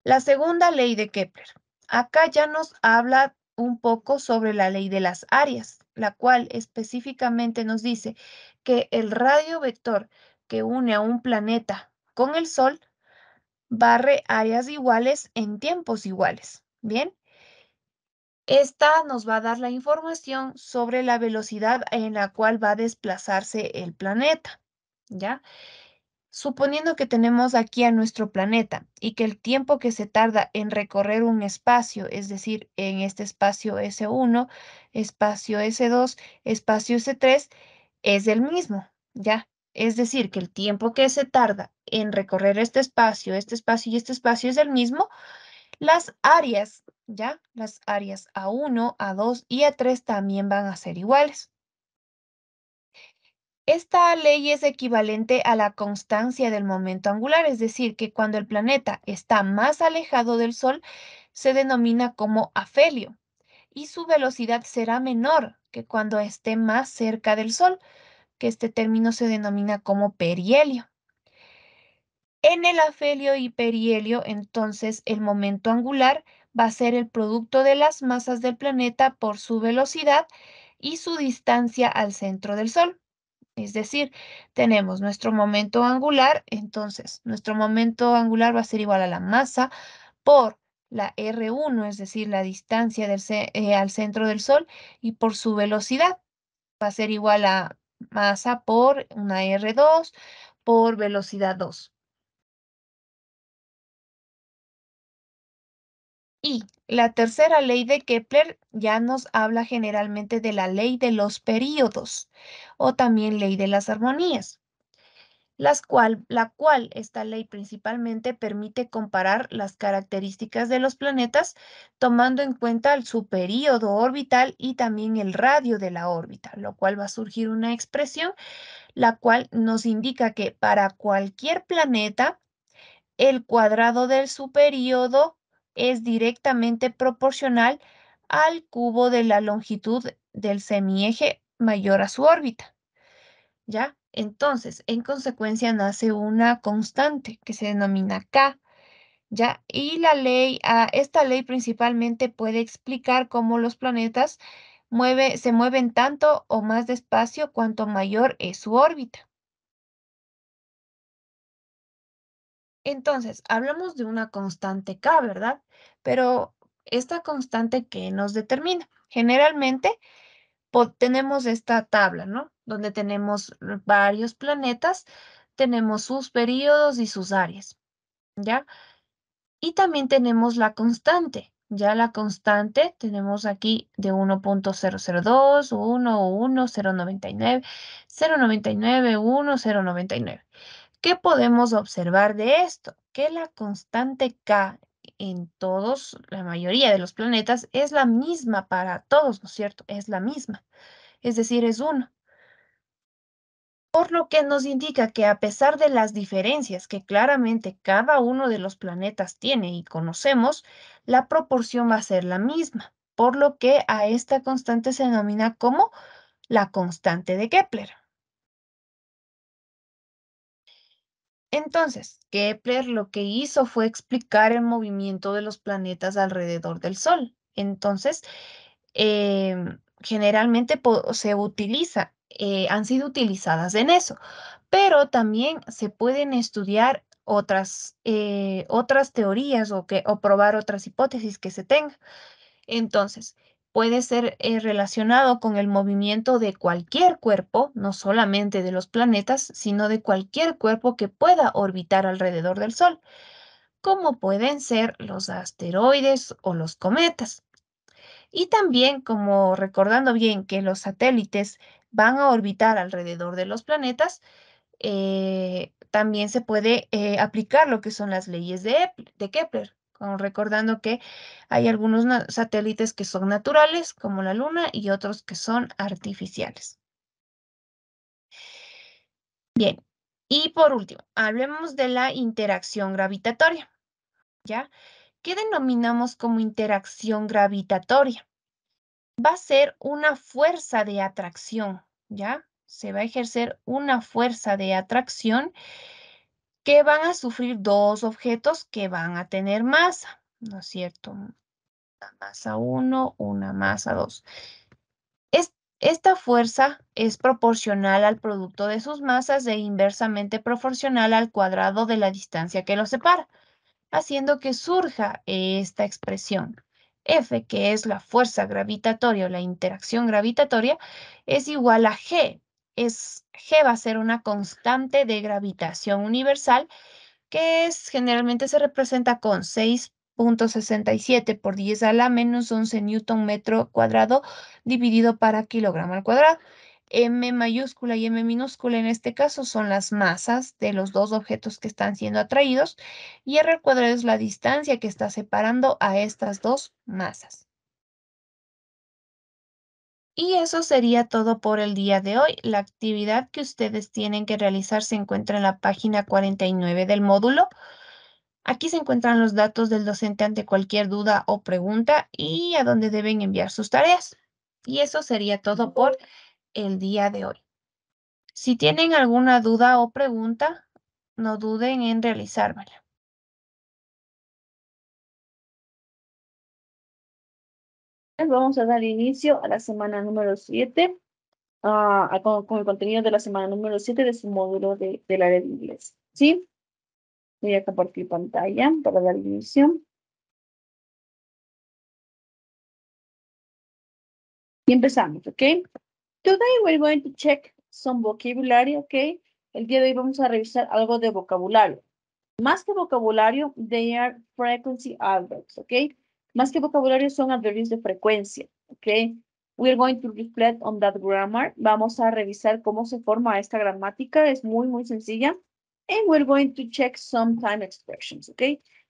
La segunda ley de Kepler. Acá ya nos habla un poco sobre la ley de las áreas, la cual específicamente nos dice que el radio vector que une a un planeta con el Sol barre áreas iguales en tiempos iguales. Bien. Esta nos va a dar la información sobre la velocidad en la cual va a desplazarse el planeta. ¿Ya? Suponiendo que tenemos aquí a nuestro planeta y que el tiempo que se tarda en recorrer un espacio, es decir, en este espacio S1, espacio S2, espacio S3, es el mismo, ¿ya? Es decir, que el tiempo que se tarda en recorrer este espacio, este espacio y este espacio es el mismo. Las áreas, ¿ya? Las áreas A1, A2 y A3 también van a ser iguales. Esta ley es equivalente a la constancia del momento angular, es decir, que cuando el planeta está más alejado del Sol, se denomina como afelio y su velocidad será menor que cuando esté más cerca del Sol, que este término se denomina como perihelio. En el afelio y perihelio, entonces, el momento angular va a ser el producto de las masas del planeta por su velocidad y su distancia al centro del Sol. Es decir, tenemos nuestro momento angular, entonces nuestro momento angular va a ser igual a la masa por la R1, es decir, la distancia eh, al centro del Sol, y por su velocidad va a ser igual a masa por una R2 por velocidad 2. Y la tercera ley de Kepler ya nos habla generalmente de la ley de los períodos o también ley de las armonías, la cual esta ley principalmente permite comparar las características de los planetas tomando en cuenta su período orbital y también el radio de la órbita, lo cual va a surgir una expresión la cual nos indica que para cualquier planeta el cuadrado de su período es directamente proporcional al cubo de la longitud del semieje mayor a su órbita. ¿Ya? Entonces, en consecuencia, nace una constante que se denomina K. ¿Ya? Y la ley, ah, esta ley principalmente puede explicar cómo los planetas mueve, se mueven tanto o más despacio cuanto mayor es su órbita. Entonces, hablamos de una constante K, ¿verdad? Pero esta constante que nos determina, generalmente tenemos esta tabla, ¿no? Donde tenemos varios planetas, tenemos sus periodos y sus áreas, ¿ya? Y también tenemos la constante. Ya la constante tenemos aquí de 1.002, 1, 1, 0.99, 0.99, 1, 0.99. ¿Qué podemos observar de esto? Que la constante K en todos, la mayoría de los planetas, es la misma para todos, ¿no es cierto? Es la misma. Es decir, es uno. Por lo que nos indica que a pesar de las diferencias que claramente cada uno de los planetas tiene y conocemos, la proporción va a ser la misma, por lo que a esta constante se denomina como la constante de Kepler. Entonces, Kepler lo que hizo fue explicar el movimiento de los planetas alrededor del Sol. Entonces, em, generalmente se utiliza, eh, han sido utilizadas en eso, pero también se pueden estudiar otras, eh, otras teorías o, que, o probar otras hipótesis que se tengan. Entonces, puede ser eh, relacionado con el movimiento de cualquier cuerpo, no solamente de los planetas, sino de cualquier cuerpo que pueda orbitar alrededor del Sol, como pueden ser los asteroides o los cometas. Y también, como recordando bien que los satélites van a orbitar alrededor de los planetas, eh, también se puede eh, aplicar lo que son las leyes de, de Kepler, recordando que hay algunos satélites que son naturales, como la Luna, y otros que son artificiales. Bien, y por último, hablemos de la interacción gravitatoria. ¿Ya? ¿Qué denominamos como interacción gravitatoria? Va a ser una fuerza de atracción, ¿ya? Se va a ejercer una fuerza de atracción que van a sufrir dos objetos que van a tener masa, ¿no es cierto? una masa 1, una masa 2. esta fuerza es proporcional al producto de sus masas e inversamente proporcional al cuadrado de la distancia que los separa, haciendo que surja esta expresión. F, que es la fuerza gravitatoria o la interacción gravitatoria, es igual a G. Es, G va a ser una constante de gravitación universal que es, generalmente se representa con 6.67 por 10 a la menos 11 newton metro cuadrado dividido para kilogramo al cuadrado. M mayúscula y M minúscula en este caso son las masas de los dos objetos que están siendo atraídos y R al cuadrado es la distancia que está separando a estas dos masas. Y eso sería todo por el día de hoy. La actividad que ustedes tienen que realizar se encuentra en la página 49 del módulo. Aquí se encuentran los datos del docente ante cualquier duda o pregunta y a dónde deben enviar sus tareas. Y eso sería todo por el día de hoy. Si tienen alguna duda o pregunta, no duden en realizármela. Vamos a dar inicio a la semana número 7, ah, con, el contenido de la semana número 7 de su módulo de, del área de inglés. ¿Sí? Voy a compartir pantalla para dar inicio. Y empezamos, ¿ok? Today we're going to check some vocabulary, ¿ok? El día de hoy vamos a revisar algo de vocabulario. Más que vocabulario, they are frequency adverbs, ¿ok? Más que vocabulario son adverbios de frecuencia, ¿ok? We're going to reflect on that grammar. Vamos a revisar cómo se forma esta gramática. Es muy, muy sencilla. And we're going to check some time expressions, ¿ok?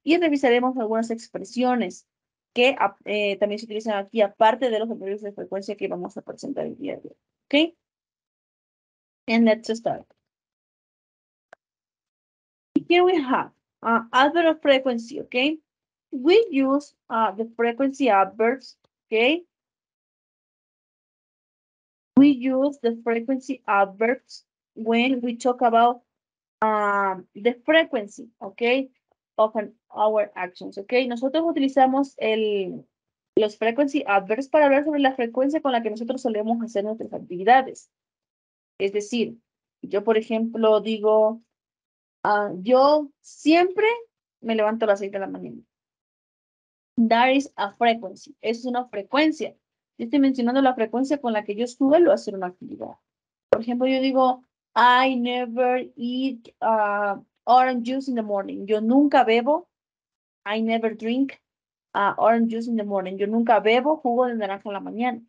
Y revisaremos algunas expresiones que eh, también se utilizan aquí, aparte de los adverbios de frecuencia que vamos a presentar el día de hoy. ¿Ok? And let's start. Here we have uh, adverb of frequency, okay? We use uh, the frequency adverbs, okay? We use the frequency adverbs when we talk about um, the frequency, okay? of our actions, ¿ok? Nosotros utilizamos el, los frequency adverbs para hablar sobre la frecuencia con la que nosotros solemos hacer nuestras actividades. Es decir, yo, por ejemplo, digo, uh, yo siempre me levanto a las 6 de la mañana. That is a frequency. Es una frecuencia. Yo estoy mencionando la frecuencia con la que yo suelo hacer una actividad. Por ejemplo, yo digo, I never eat uh, orange juice in the morning. Yo nunca bebo. I never drink uh, orange juice in the morning. Yo nunca bebo jugo de naranja en la mañana.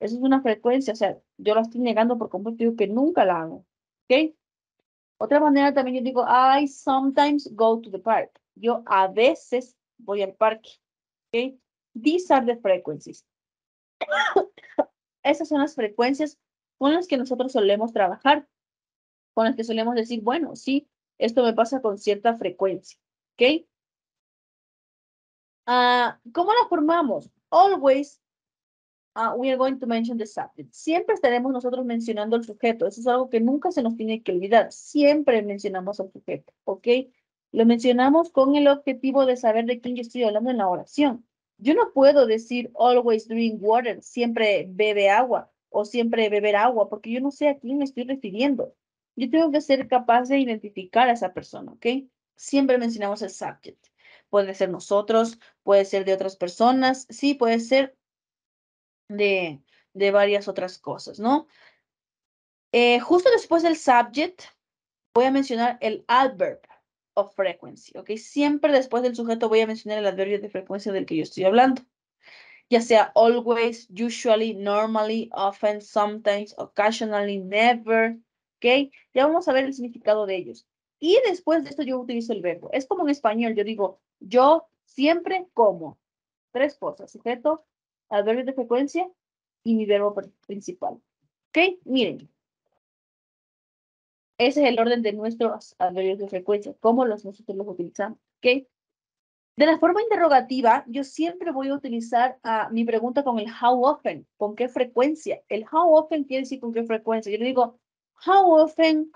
Eso es una frecuencia, o sea, yo la estoy negando por completo, digo que nunca la hago. ¿Ok? Otra manera también yo digo, I sometimes go to the park. Yo a veces voy al parque. ¿Ok? These are the frequencies. Esas son las frecuencias con las que nosotros solemos trabajar, con las que solemos decir, bueno, sí, esto me pasa con cierta frecuencia. ¿Ok? Ah, ¿Cómo la formamos? Always uh, we are going to mention the subject. Siempre estaremos nosotros mencionando el sujeto. Eso es algo que nunca se nos tiene que olvidar. Siempre mencionamos al sujeto. ¿Ok? Lo mencionamos con el objetivo de saber de quién yo estoy hablando en la oración. Yo no puedo decir always drink water, siempre bebe agua o siempre beber agua, porque yo no sé a quién me estoy refiriendo yo tengo que ser capaz de identificar a esa persona, ¿ok? Siempre mencionamos el subject. Puede ser nosotros, puede ser de otras personas, sí, puede ser de, de varias otras cosas, ¿no? Eh, justo después del subject, voy a mencionar el adverb of frequency, ¿ok? Siempre después del sujeto voy a mencionar el adverbio de frecuencia del que yo estoy hablando. Ya sea always, usually, normally, often, sometimes, occasionally, never, ¿ok? Ya vamos a ver el significado de ellos. Y después de esto yo utilizo el verbo. Es como en español, yo digo, yo siempre como. Tres cosas, sujeto, adverbio de frecuencia y mi verbo principal. ¿Ok? Miren. Ese es el orden de nuestros adverbios de frecuencia, cómo los nosotros los utilizamos. ¿Ok? De la forma interrogativa, yo siempre voy a utilizar uh, mi pregunta con el how often, con qué frecuencia. El how often quiere decir con qué frecuencia. Yo le digo, How often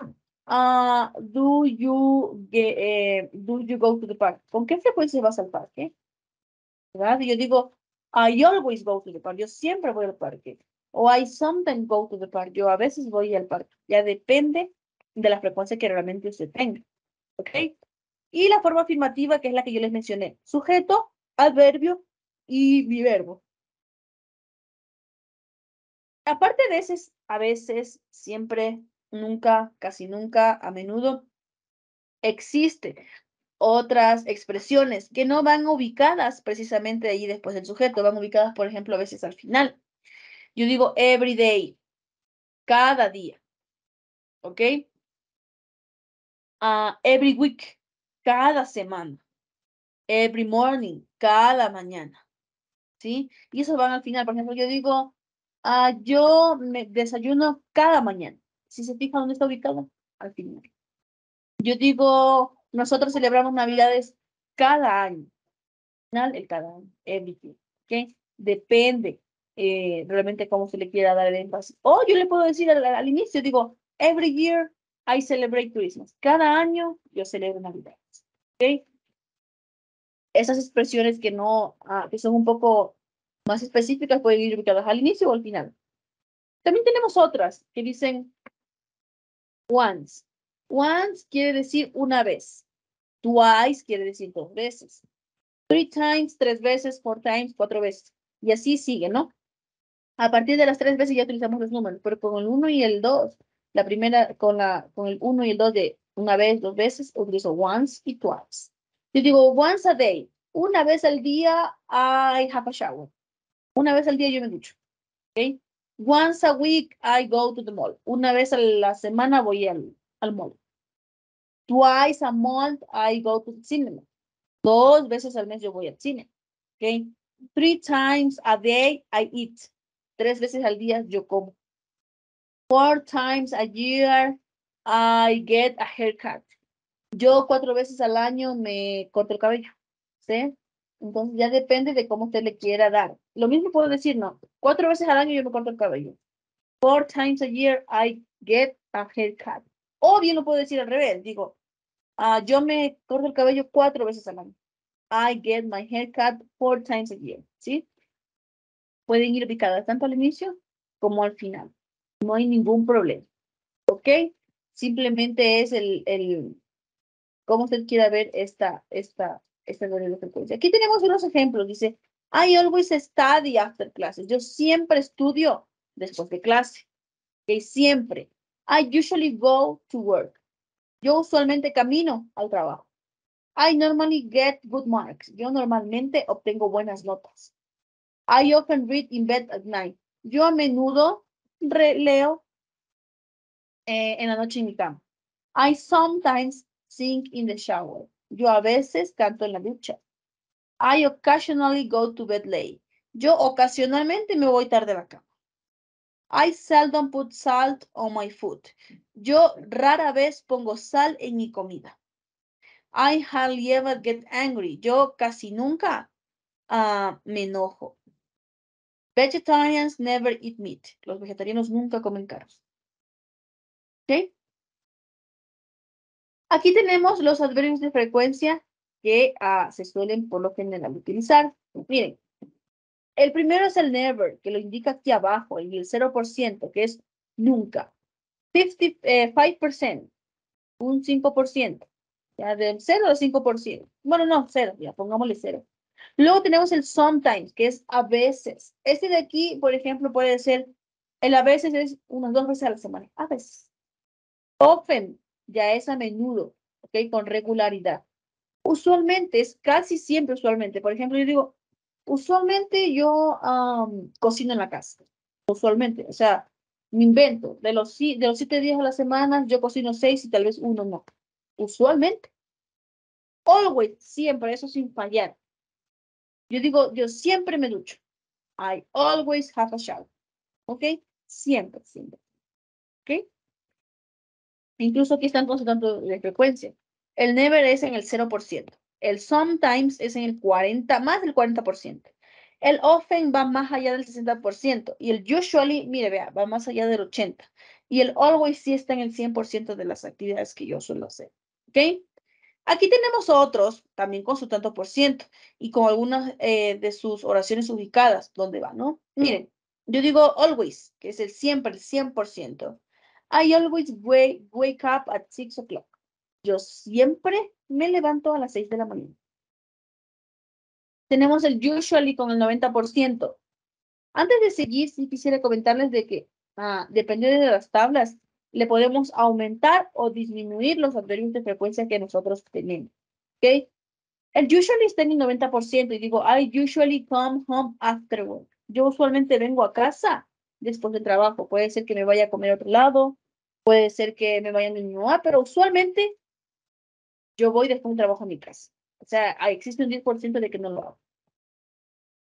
uh, do you eh, do you go to the park? ¿Con qué frecuencia vas al parque? ¿Verdad? Yo digo, I always go to the park. Yo siempre voy al parque. O I sometimes go to the park. Yo a veces voy al parque. Ya depende de la frecuencia que realmente usted tenga. ¿Ok? Y la forma afirmativa, que es la que yo les mencioné. Sujeto, adverbio y mi verbo. Aparte de ese, a veces, siempre, nunca, casi nunca, a menudo, existe otras expresiones que no van ubicadas precisamente ahí después del sujeto, van ubicadas, por ejemplo, a veces al final. Yo digo every day, cada día, ¿ok? Uh, every week, cada semana. Every morning, cada mañana. ¿Sí? Y eso van al final. Por ejemplo, yo digo, uh, yo me desayuno cada mañana. Si se fija dónde está ubicado, al final. Yo digo, nosotros celebramos Navidades cada año. El cada año, everything. ¿Ok? Depende eh, realmente cómo se le quiera dar el énfasis. O yo le puedo decir al, al inicio, digo, every year I celebrate Christmas. Cada año yo celebro Navidades. ¿Ok? Esas expresiones que no, ah, que son un poco más específicas pueden ir ubicadas al inicio o al final. También tenemos otras que dicen once. Once quiere decir una vez. Twice quiere decir dos veces. Three times, tres veces. Four times, cuatro veces. Y así sigue, ¿no? A partir de las tres veces ya utilizamos los números, pero con el uno y el dos, la primera, con, la, con el uno y el dos de una vez, dos veces, utilizo once y twice. Yo digo once a day. Una vez al día, I have a shower. Una vez al día yo me ducho. ¿Ok? Once a week, I go to the mall. Una vez a la semana voy al, al mall. Twice a month, I go to the cinema. Dos veces al mes yo voy al cine. ¿Ok? Three times a day, I eat. Tres veces al día yo como. Four times a year, I get a haircut. Yo cuatro veces al año me corto el cabello. ¿Sí? Entonces ya depende de cómo usted le quiera dar. Lo mismo puedo decir, no. Cuatro veces al año yo me corto el cabello. Four times a year I get a haircut. O bien lo puedo decir al revés. Digo, uh, yo me corto el cabello cuatro veces al año. I get my haircut four times a year. ¿Sí? Pueden ir ubicadas tanto al inicio como al final. No hay ningún problema. ¿Ok? Simplemente es el, el cómo usted quiera ver esta, esta, esta frecuencia. Aquí tenemos unos ejemplos. Dice, I always study after classes. Yo siempre estudio después de clase. Okay, siempre. I usually go to work. Yo usualmente camino al trabajo. I normally get good marks. Yo normalmente obtengo buenas notas. I often read in bed at night. Yo a menudo leo eh, en la noche en mi cama. I sometimes sing in the shower. Yo a veces canto en la ducha. I occasionally go to bed late. Yo ocasionalmente me voy tarde a la cama. I seldom put salt on my food. Yo rara vez pongo sal en mi comida. I hardly ever get angry. Yo casi nunca uh, me enojo. Vegetarians never eat meat. Los vegetarianos nunca comen carne. ¿Ok? Aquí tenemos los adverbios de frecuencia que uh, se suelen por lo general utilizar. Miren, el primero es el never, que lo indica aquí abajo, y el 0%, que es nunca. 55%, eh, un 5%. Ya, del 0 al 5%. Bueno, no, 0, ya, pongámosle 0. Luego tenemos el sometimes, que es a veces. Este de aquí, por ejemplo, puede ser, el a veces es unas dos veces a la semana. A veces. Often, ya es a menudo, ¿ok? Con regularidad. Usualmente, es casi siempre usualmente. Por ejemplo, yo digo, Usualmente yo cocino en la casa. Usualmente, o sea, me invento. De los, de los siete días a la semana, yo cocino seis y tal vez uno no. Usualmente. Always, siempre, eso sin fallar. Yo digo, yo siempre me ducho. I always have a shower. ¿Ok? Siempre, siempre. ¿Ok? Incluso aquí están tanto de frecuencia. El never es en el 0%. El sometimes es en el 40, más del 40%. El often va más allá del 60%. Y el usually, mire, vea, va más allá del 80%. Y el always sí está en el 100% de las actividades que yo suelo hacer. ¿Ok? Aquí tenemos otros, también con su tanto por ciento, y con algunas eh, de sus oraciones ubicadas, ¿dónde va, no? Miren, yo digo always, que es el siempre, el 100%. I always wake, wake up at 6 o'clock. Yo siempre me levanto a las 6 de la mañana. Tenemos el usually con el 90%. Antes de seguir, sí quisiera comentarles de que, ah, de las tablas, le podemos aumentar o disminuir los adverbios de frecuencia que nosotros tenemos. ¿Ok? El usually está en el 90% y digo, I usually come home after work. Yo usualmente vengo a casa después del trabajo. Puede ser que me vaya a comer a otro lado, puede ser que me vaya a mi mamá, pero usualmente yo voy después del trabajo a mi casa. O sea, existe un 10% de que no lo hago.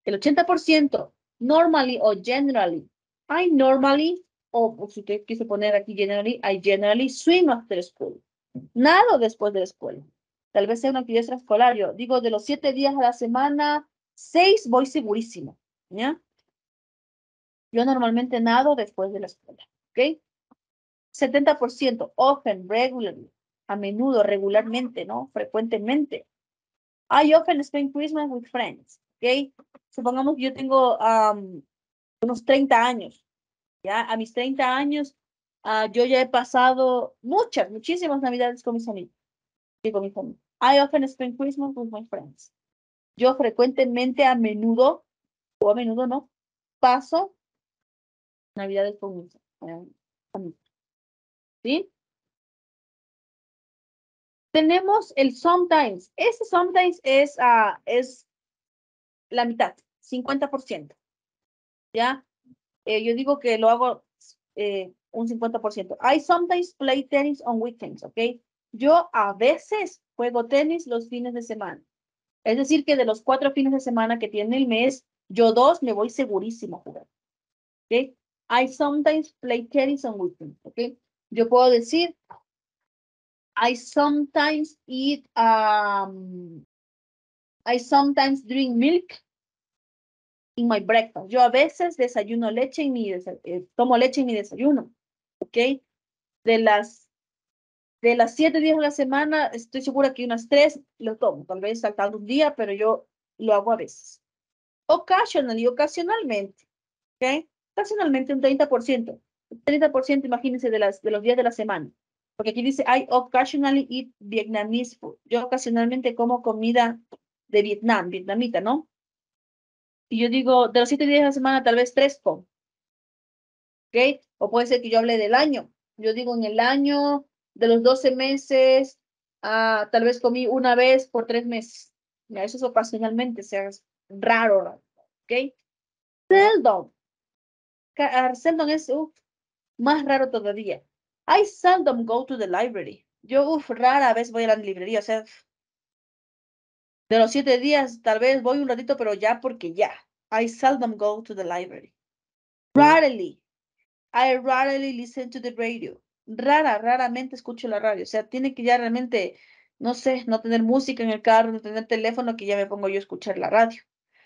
El 80%, normally o generally. I normally o si usted quiso poner aquí generally, I generally swim after school. Nado después de la escuela. Tal vez sea una actividad extraescolar. Yo digo, de los siete días a la semana, seis voy segurísimo. ¿Ya? Yo normalmente nado después de la escuela. ¿Ok? 70%, often, regularly, a menudo, regularmente, ¿no? Frecuentemente. I often spend Christmas with friends. ¿Ok? Supongamos que yo tengo unos 30 años. Ya a mis 30 años, uh, yo ya he pasado muchas, muchísimas navidades con mis amigos y con mi familia. I often spend Christmas with my friends. Yo frecuentemente, a menudo, o a menudo no, paso navidades con mis amigos. ¿Sí? Tenemos el sometimes. Ese sometimes es, uh, es la mitad, 50%. ¿Ya? Eh, yo digo que lo hago eh, un 50%. I sometimes play tennis on weekends, ¿ok? Yo a veces juego tenis los fines de semana. Es decir, que de los cuatro fines de semana que tiene el mes, yo dos me voy segurísimo a jugar. I sometimes play tennis on weekends, ¿ok? Yo puedo decir, I sometimes eat, um, I sometimes drink milk in my breakfast. Yo a veces desayuno leche en mi eh, tomo leche en mi desayuno, ¿ok? De las de las siete días de la semana, estoy segura que unas tres lo tomo, tal vez saltando un día, pero yo lo hago a veces. Occasionally, ocasionalmente, ¿ok? Ocasionalmente un 30%. 30% imagínense de, las, de los días de la semana. Porque aquí dice, I occasionally eat Vietnamese food. Yo ocasionalmente como comida de Vietnam, vietnamita, ¿no? Y yo digo, de los siete días de la semana, tal vez tres con. ¿Ok? O puede ser que yo hable del año. Yo digo, en el año de los 12 meses, ah, tal vez comí una vez por tres meses. eso es ocasionalmente, o sea, es raro, ¿ok? Seldom. Ah, seldom es más raro todavía. I seldom go to the library. Yo, uf, rara vez voy a la librería, o sea, de los siete días, tal vez voy un ratito, pero ya porque ya. I seldom go to the library. Rarely. I rarely listen to the radio. Rara, raramente escucho la radio. O sea, tiene que ya realmente, no sé, no tener música en el carro, no tener teléfono, que ya me pongo yo a escuchar la radio.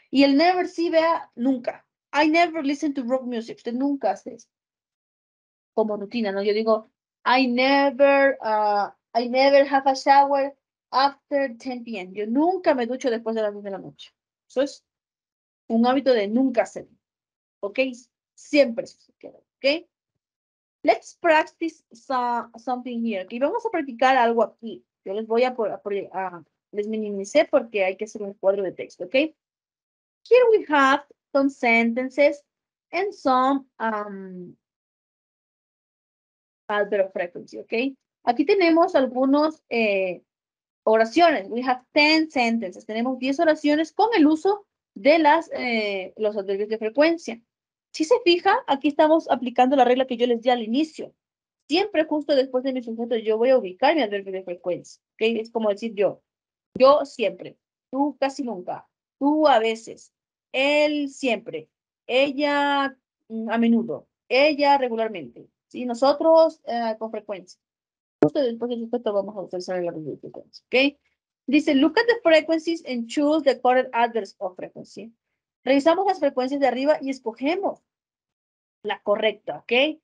Y el never sí, vea, nunca. I never listen to rock music. Usted nunca hace eso. Como rutina, ¿no? Yo digo, I never, uh, I never have a shower after 10 p.m. Yo nunca me ducho después de las 10 de la noche. Eso es un hábito de nunca hacer. ¿Ok? Siempre se queda. ¿Ok? Let's practice something here. Y vamos a practicar algo aquí. Yo les voy a, a, les minimicé porque hay que hacer un cuadro de texto. ¿Ok? Here we have some sentences and some um, adverb frequency. ¿Ok? Aquí tenemos algunos eh, oraciones. We have 10 sentences. Tenemos 10 oraciones con el uso de las, eh, los adverbios de frecuencia. Si se fija, aquí estamos aplicando la regla que yo les di al inicio. Siempre justo después de mi sujeto yo voy a ubicar mi adverbio de frecuencia. ¿okay? Es como decir yo. Yo siempre. Tú casi nunca. Tú a veces. Él siempre. Ella mm, a menudo. Ella regularmente. ¿sí? Nosotros eh, con frecuencia. Justo después del vamos a utilizar frecuencia. ¿ok? Dice, look at the frequencies and choose the correct address of frequency. Revisamos las frecuencias de arriba y escogemos la correcta, ¿ok?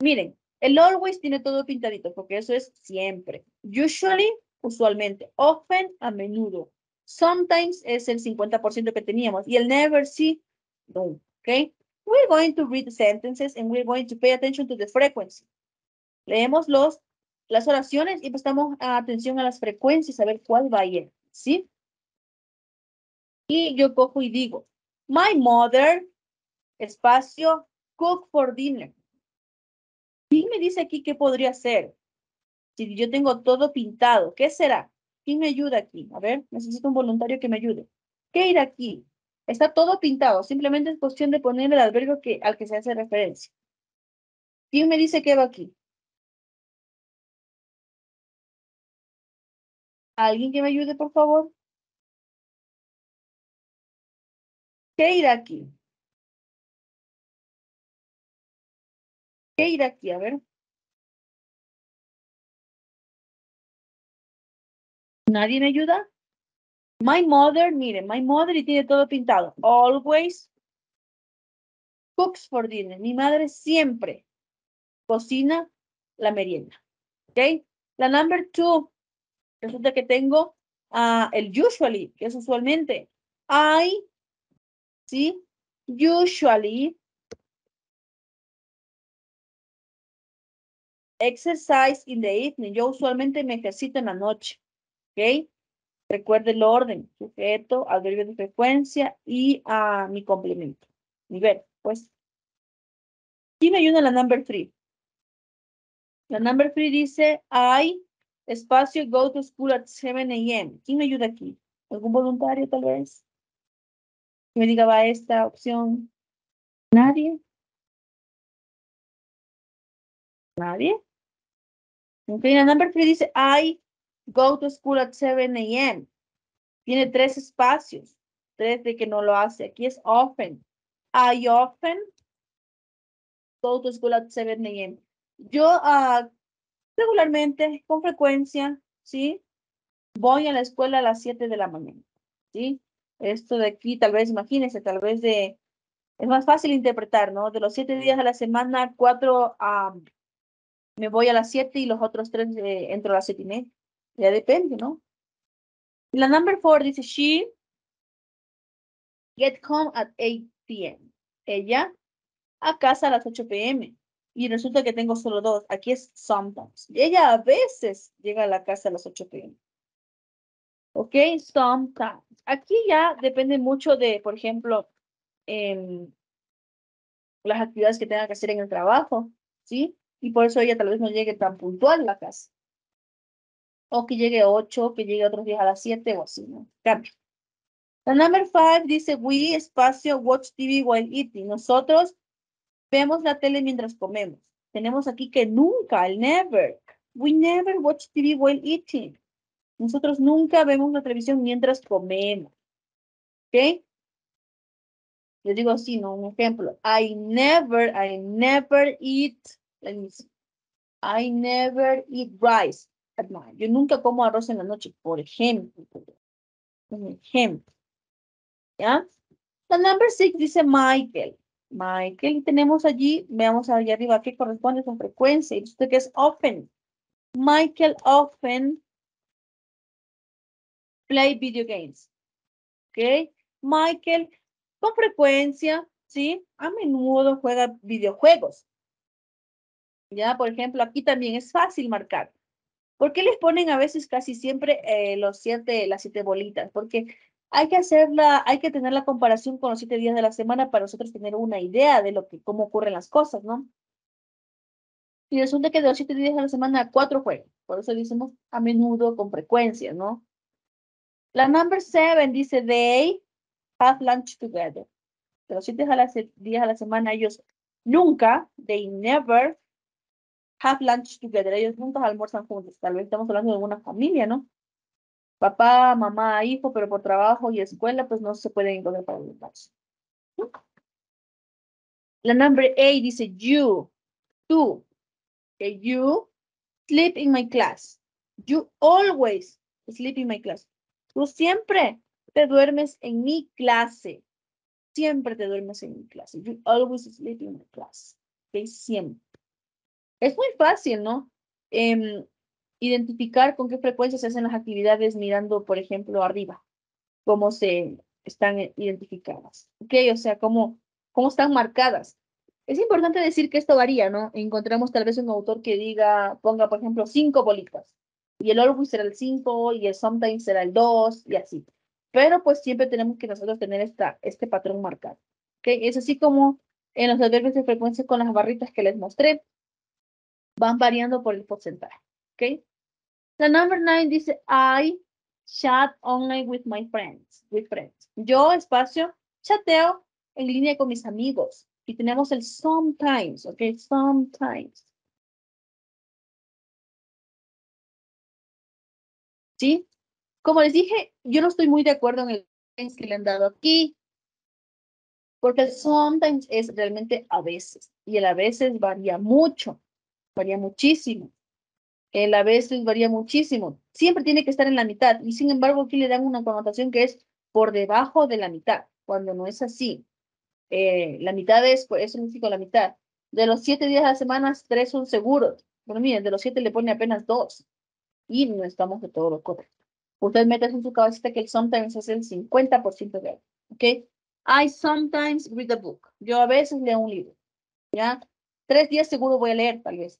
Miren, el always tiene todo pintadito porque eso es siempre. Usually, usualmente. Often, a menudo. Sometimes es el 50% que teníamos. Y el never, sí, no. Okay? We're going to read the sentences and we're going to pay attention to the frequency. Leemos los, las oraciones y prestamos atención a las frecuencias, a ver cuál va a ir. ¿Sí? Y yo cojo y digo, my mother, espacio, cook for dinner. ¿Quién me dice aquí qué podría ser? Si yo tengo todo pintado, ¿qué será? ¿Quién me ayuda aquí? A ver, necesito un voluntario que me ayude. ¿Qué ir aquí? Está todo pintado, simplemente es cuestión de poner el albergo que, al que se hace referencia. ¿Quién me dice qué va aquí? ¿Alguien que me ayude, por favor? ¿Qué ir aquí? ¿Qué ir aquí? A ver. ¿Nadie me ayuda? My mother, miren, my mother y tiene todo pintado. Always cooks for dinner. Mi madre siempre cocina la merienda. ¿Ok? La number two. Resulta que tengo uh, el usually, que es usualmente. I, ¿sí? Usually exercise in the evening. Yo usualmente me ejercito en la noche. ¿Ok? Recuerde el orden, sujeto, adverbio de frecuencia y a mi complemento. Nivel, pues. ¿Quién me ayuda la number three? La number three dice, I, espacio, go to school at 7 a.m. ¿Quién me ayuda aquí? ¿Algún voluntario tal vez? Que me diga, va esta opción. ¿Nadie? ¿Nadie? Ok, la number three dice, I Go to school at 7 a.m. Tiene tres espacios. Tres de que no lo hace. Aquí es often. I often go to school at 7 a.m. Yo uh, regularmente, con frecuencia, ¿sí? Voy a la escuela a las 7 de la mañana, ¿sí? Esto de aquí, tal vez, imagínense, tal vez de... Es más fácil interpretar, ¿no? De los siete días a la semana, cuatro um, me voy a las 7 y los otros tres eh, entro a las 7 y media. Ya depende, ¿no? La number four dice, she get home at 8 p.m. Ella a casa a las 8 p.m. Y resulta que tengo solo dos. Aquí es sometimes. Ella a veces llega a la casa a las 8 p.m. Ok, sometimes. Aquí ya depende mucho de, por ejemplo, em, las actividades que tenga que hacer en el trabajo, ¿sí? Y por eso ella tal vez no llegue tan puntual a la casa o que llegue a 8, que llegue otros días a las 7 o así, ¿no? Cambio. La number 5 dice, we espacio watch TV while eating. Nosotros vemos la tele mientras comemos. Tenemos aquí que nunca, el never. We never watch TV while eating. Nosotros nunca vemos la televisión mientras comemos. ¿Ok? Les digo así, ¿no? Un ejemplo. I never, I never eat, let me see. I never eat rice. Yo nunca como arroz en la noche, por ejemplo. Por ejemplo. ¿Ya? La number six dice Michael. Michael, y tenemos allí, veamos allá arriba qué corresponde con frecuencia. Y usted que es often. Michael often play video games. ¿Ok? Michael, con frecuencia, ¿sí? A menudo juega videojuegos. Ya, por ejemplo, aquí también es fácil marcar. ¿Por qué les ponen a veces casi siempre eh, los siete, las siete bolitas? Porque hay que hacerla, hay que tener la comparación con los siete días de la semana para nosotros tener una idea de lo que, cómo ocurren las cosas, ¿no? Y resulta que de los siete días de la semana, cuatro juegan. Por eso decimos a menudo, con frecuencia, ¿no? La number seven dice, they have lunch together. De los siete días a la semana, ellos nunca, they never have lunch together. Ellos juntos almuerzan juntos. Tal vez estamos hablando de una familia, ¿no? Papá, mamá, hijo, pero por trabajo y escuela, pues no se pueden encontrar para el lunch. La number eight dice you, tú. Okay, you sleep in my class. You always sleep in my class. Tú siempre te duermes en mi clase. Siempre te duermes en mi clase. You always sleep in my class. Okay, siempre. Es muy fácil, ¿no? Em, identificar con qué frecuencia se hacen las actividades mirando, por ejemplo, arriba, cómo se están identificadas, ¿ok? O sea, cómo, cómo están marcadas. Es importante decir que esto varía, ¿no? Encontramos tal vez un autor que diga, ponga, por ejemplo, cinco bolitas, y el always será el cinco, y el sometimes será el dos, y así. Pero pues siempre tenemos que nosotros tener esta, este patrón marcado, ¿ok? Es así como en los adverbios de frecuencia con las barritas que les mostré, van variando por el porcentaje, ¿ok? La number nine dice, I chat online with my friends, with friends. Yo, espacio, chateo en línea con mis amigos. Y tenemos el sometimes, ¿ok? Sometimes. ¿Sí? Como les dije, yo no estoy muy de acuerdo en el que le han dado aquí, porque el sometimes es realmente a veces, y el a veces varía mucho varía muchísimo. El a veces varía muchísimo. Siempre tiene que estar en la mitad. Y sin embargo, aquí le dan una connotación que es por debajo de la mitad, cuando no es así. Eh, la mitad es, pues, eso significa la mitad. De los siete días a la semana, tres son seguros. Bueno, miren, de los siete le pone apenas dos. Y no estamos de todo lo correcto. Usted mete en su cabecita que el sometimes es el 50% de algo. ¿Ok? I sometimes read a book. Yo a veces leo un libro. ¿Ya? Tres días seguro voy a leer, tal vez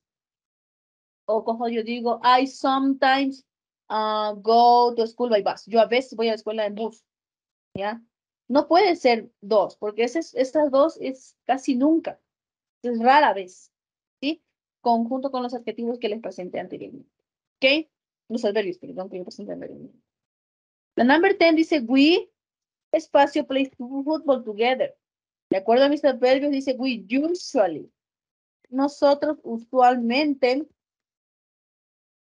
o como yo digo, I sometimes uh, go to school by bus. Yo a veces voy a la escuela en bus, ¿ya? No puede ser dos, porque estas dos es casi nunca, es rara vez, ¿sí? Conjunto con los adjetivos que les presenté anteriormente, ¿ok? Los adverbios, perdón, que yo presenté anteriormente. La number 10 dice, we, espacio, play football together. De acuerdo a mis adverbios, dice, we usually. Nosotros usualmente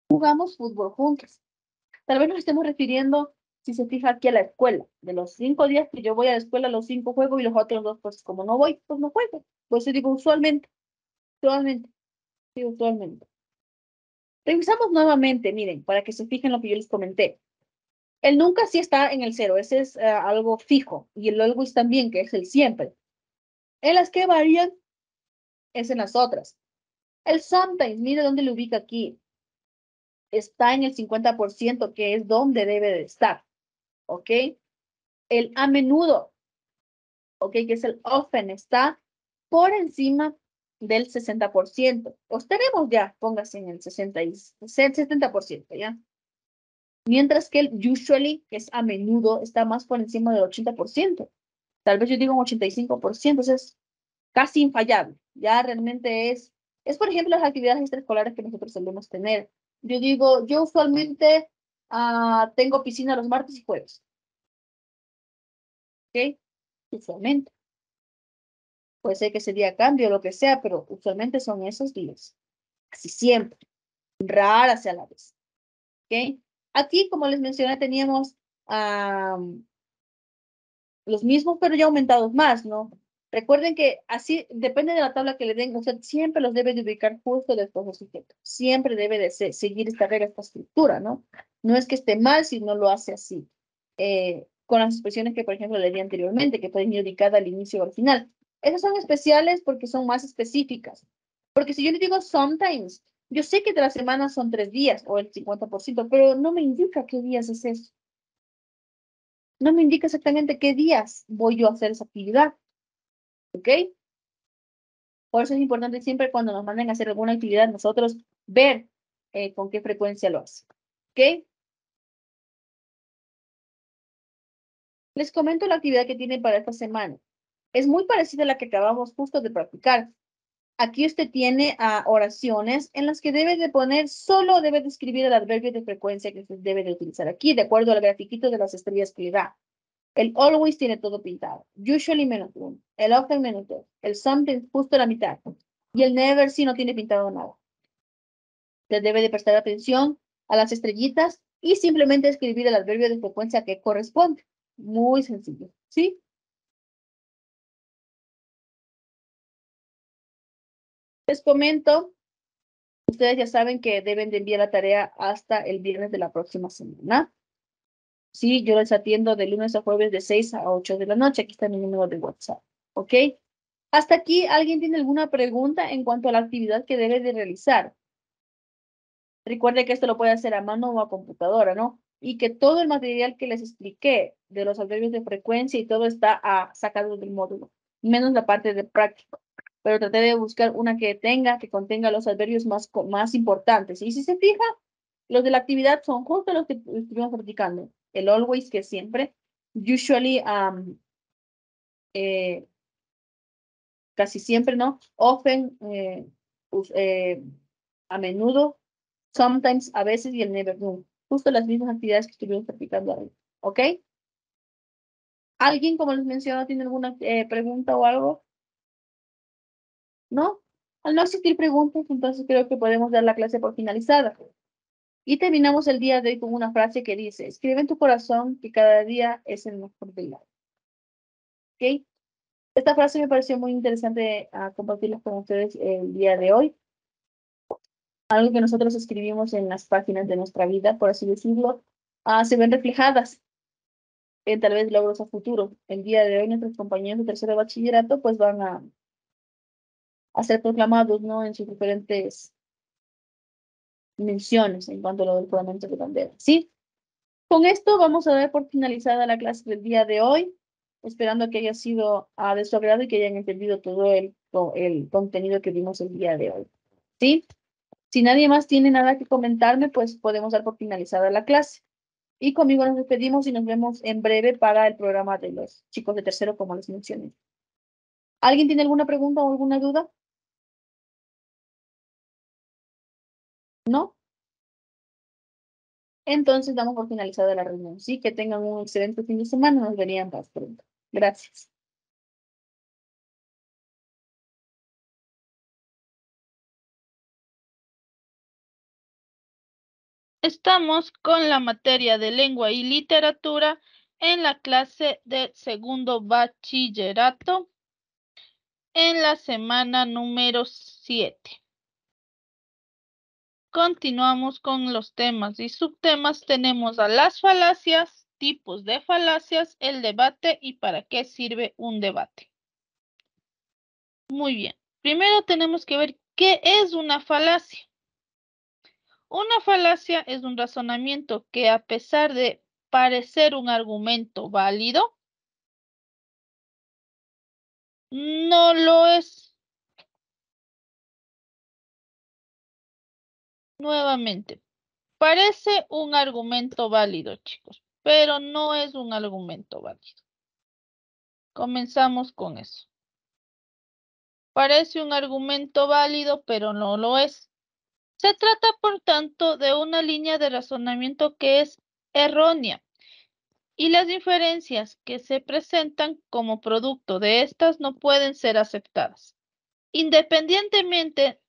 jugamos fútbol juntos. Tal vez nos estemos refiriendo, si se fija aquí a la escuela. De los cinco días que yo voy a la escuela, los cinco juego y los otros dos, pues como no voy, pues no juego. Pues yo digo usualmente. Usualmente. Sí, usualmente. Revisamos nuevamente, miren, para que se fijen lo que yo les comenté. El nunca sí está en el cero, ese es eh, algo fijo. Y el always también, que es el siempre. En las que varían es en las otras. El sometimes, mire dónde lo ubica aquí está en el 50%, que es donde debe de estar. ¿Ok? El a menudo, ¿ok? Que es el often, está por encima del 60%. Os tenemos ya, póngase en el 60 y 70%, ¿ya? Mientras que el usually, que es a menudo, está más por encima del 80%. Tal vez yo digo un 85%, entonces casi infallable. Ya realmente es, es por ejemplo las actividades extraescolares que nosotros solemos tener. Yo digo, yo usualmente uh, tengo piscina los martes y jueves. ¿Ok? Usualmente. Puede ser que ese día cambie o lo que sea, pero usualmente son esos días. Así siempre. Rara sea la vez. ¿Ok? Aquí, como les mencioné, teníamos um, los mismos, pero ya aumentados más, ¿no? Recuerden que así, depende de la tabla que le den, usted siempre los debe de ubicar justo después del sujeto. Siempre debe de seguir esta regla, esta estructura, ¿no? No es que esté mal si no lo hace así. Eh, con las expresiones que, por ejemplo, le di anteriormente, que pueden ir ubicadas al inicio o al final. Esas son especiales porque son más específicas. Porque si yo le digo sometimes, yo sé que de la semana son tres días o el 50%, pero no me indica qué días es eso. No me indica exactamente qué días voy yo a hacer esa actividad. ¿Ok? Por eso es importante siempre cuando nos manden a hacer alguna actividad, nosotros ver eh, con qué frecuencia lo hace. ¿Ok? Les comento la actividad que tienen para esta semana. Es muy parecida a la que acabamos justo de practicar. Aquí usted tiene uh, oraciones en las que debe de poner, solo debe de escribir el adverbio de frecuencia que usted debe de utilizar aquí, de acuerdo al grafiquito de las estrellas que le da. El always tiene todo pintado. Usually menos uno. El often menos dos. El something justo la mitad. Y el never sí no tiene pintado nada. Usted debe de prestar atención a las estrellitas y simplemente escribir el adverbio de frecuencia que corresponde. Muy sencillo. ¿Sí? Les comento, ustedes ya saben que deben de enviar la tarea hasta el viernes de la próxima semana. Sí, yo les atiendo de lunes a jueves de 6 a 8 de la noche. Aquí está mi número de WhatsApp. ¿Ok? Hasta aquí, ¿alguien tiene alguna pregunta en cuanto a la actividad que debe de realizar? Recuerde que esto lo puede hacer a mano o a computadora, ¿no? Y que todo el material que les expliqué de los adverbios de frecuencia y todo está ah, sacado del módulo, menos la parte de práctico. Pero traté de buscar una que tenga, que contenga los adverbios más, más importantes. Y si se fija, los de la actividad son justo los que estuvimos practicando. El always, que siempre. Usually, um, eh, casi siempre, ¿no? Often, eh, eh, a menudo, sometimes, a veces y el never do. Justo las mismas actividades que estuvimos practicando ahí. ¿Ok? ¿Alguien, como les menciono, tiene alguna pregunta o algo? ¿No? Al no existir preguntas, entonces creo que podemos dar la clase por finalizada. Y terminamos el día de hoy con una frase que dice, escribe en tu corazón que cada día es el mejor día. ¿Ok? Esta frase me pareció muy interesante a compartirla con ustedes el día de hoy. Algo que nosotros escribimos en las páginas de nuestra vida, por así decirlo, ah, se ven reflejadas en tal vez logros a futuro. El día de hoy nuestros compañeros de tercero bachillerato pues van a, a ser proclamados ¿no? en sus diferentes menciones en cuanto a lo del juramento de bandera. ¿Sí? Con esto vamos a dar por finalizada la clase del día de hoy, esperando que haya sido a de su agrado y que hayan entendido todo el, el contenido que vimos el día de hoy. ¿Sí? Si nadie más tiene nada que comentarme, pues podemos dar por finalizada la clase. Y conmigo nos despedimos y nos vemos en breve para el programa de los chicos de tercero, como les mencioné. ¿Alguien tiene alguna pregunta o alguna duda? ¿No? Entonces damos por finalizada la reunión. Sí, que tengan un excelente fin de semana. Nos verían más pronto. Gracias. Estamos con la materia de lengua y literatura en la clase de segundo bachillerato en la semana número 7. Continuamos con los temas y subtemas. Tenemos a las falacias, tipos de falacias, el debate y para qué sirve un debate. Muy bien. Primero tenemos que ver qué es una falacia. Una falacia es un razonamiento que a pesar de parecer un argumento válido, no lo es. Nuevamente, parece un argumento válido, chicos, pero no es un argumento válido. Comenzamos con eso. Parece un argumento válido, pero no lo es. Se trata, por tanto, de una línea de razonamiento que es errónea y las diferencias que se presentan como producto de estas no pueden ser aceptadas. Independientemente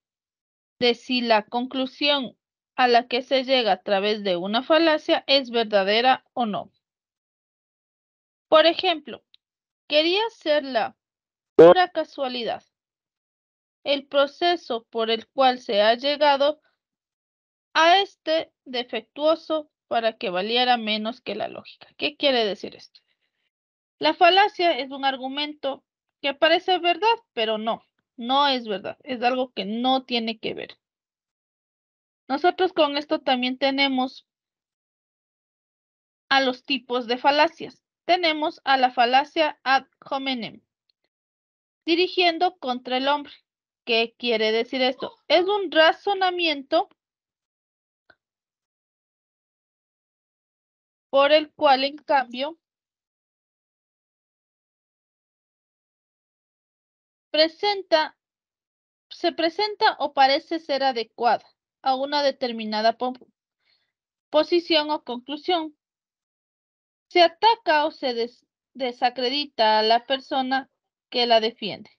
de si la conclusión a la que se llega a través de una falacia es verdadera o no. Por ejemplo, quería ser la pura casualidad. El proceso por el cual se ha llegado a este defectuoso para que valiera menos que la lógica. ¿Qué quiere decir esto? La falacia es un argumento que parece verdad, pero no no es verdad, es algo que no tiene que ver. Nosotros con esto también tenemos a los tipos de falacias. Tenemos a la falacia ad hominem, dirigiendo contra el hombre. ¿Qué quiere decir esto? Es un razonamiento por el cual, en cambio, presenta, se presenta o parece ser adecuada a una determinada posición o conclusión. Se ataca o se desacredita a la persona que la defiende.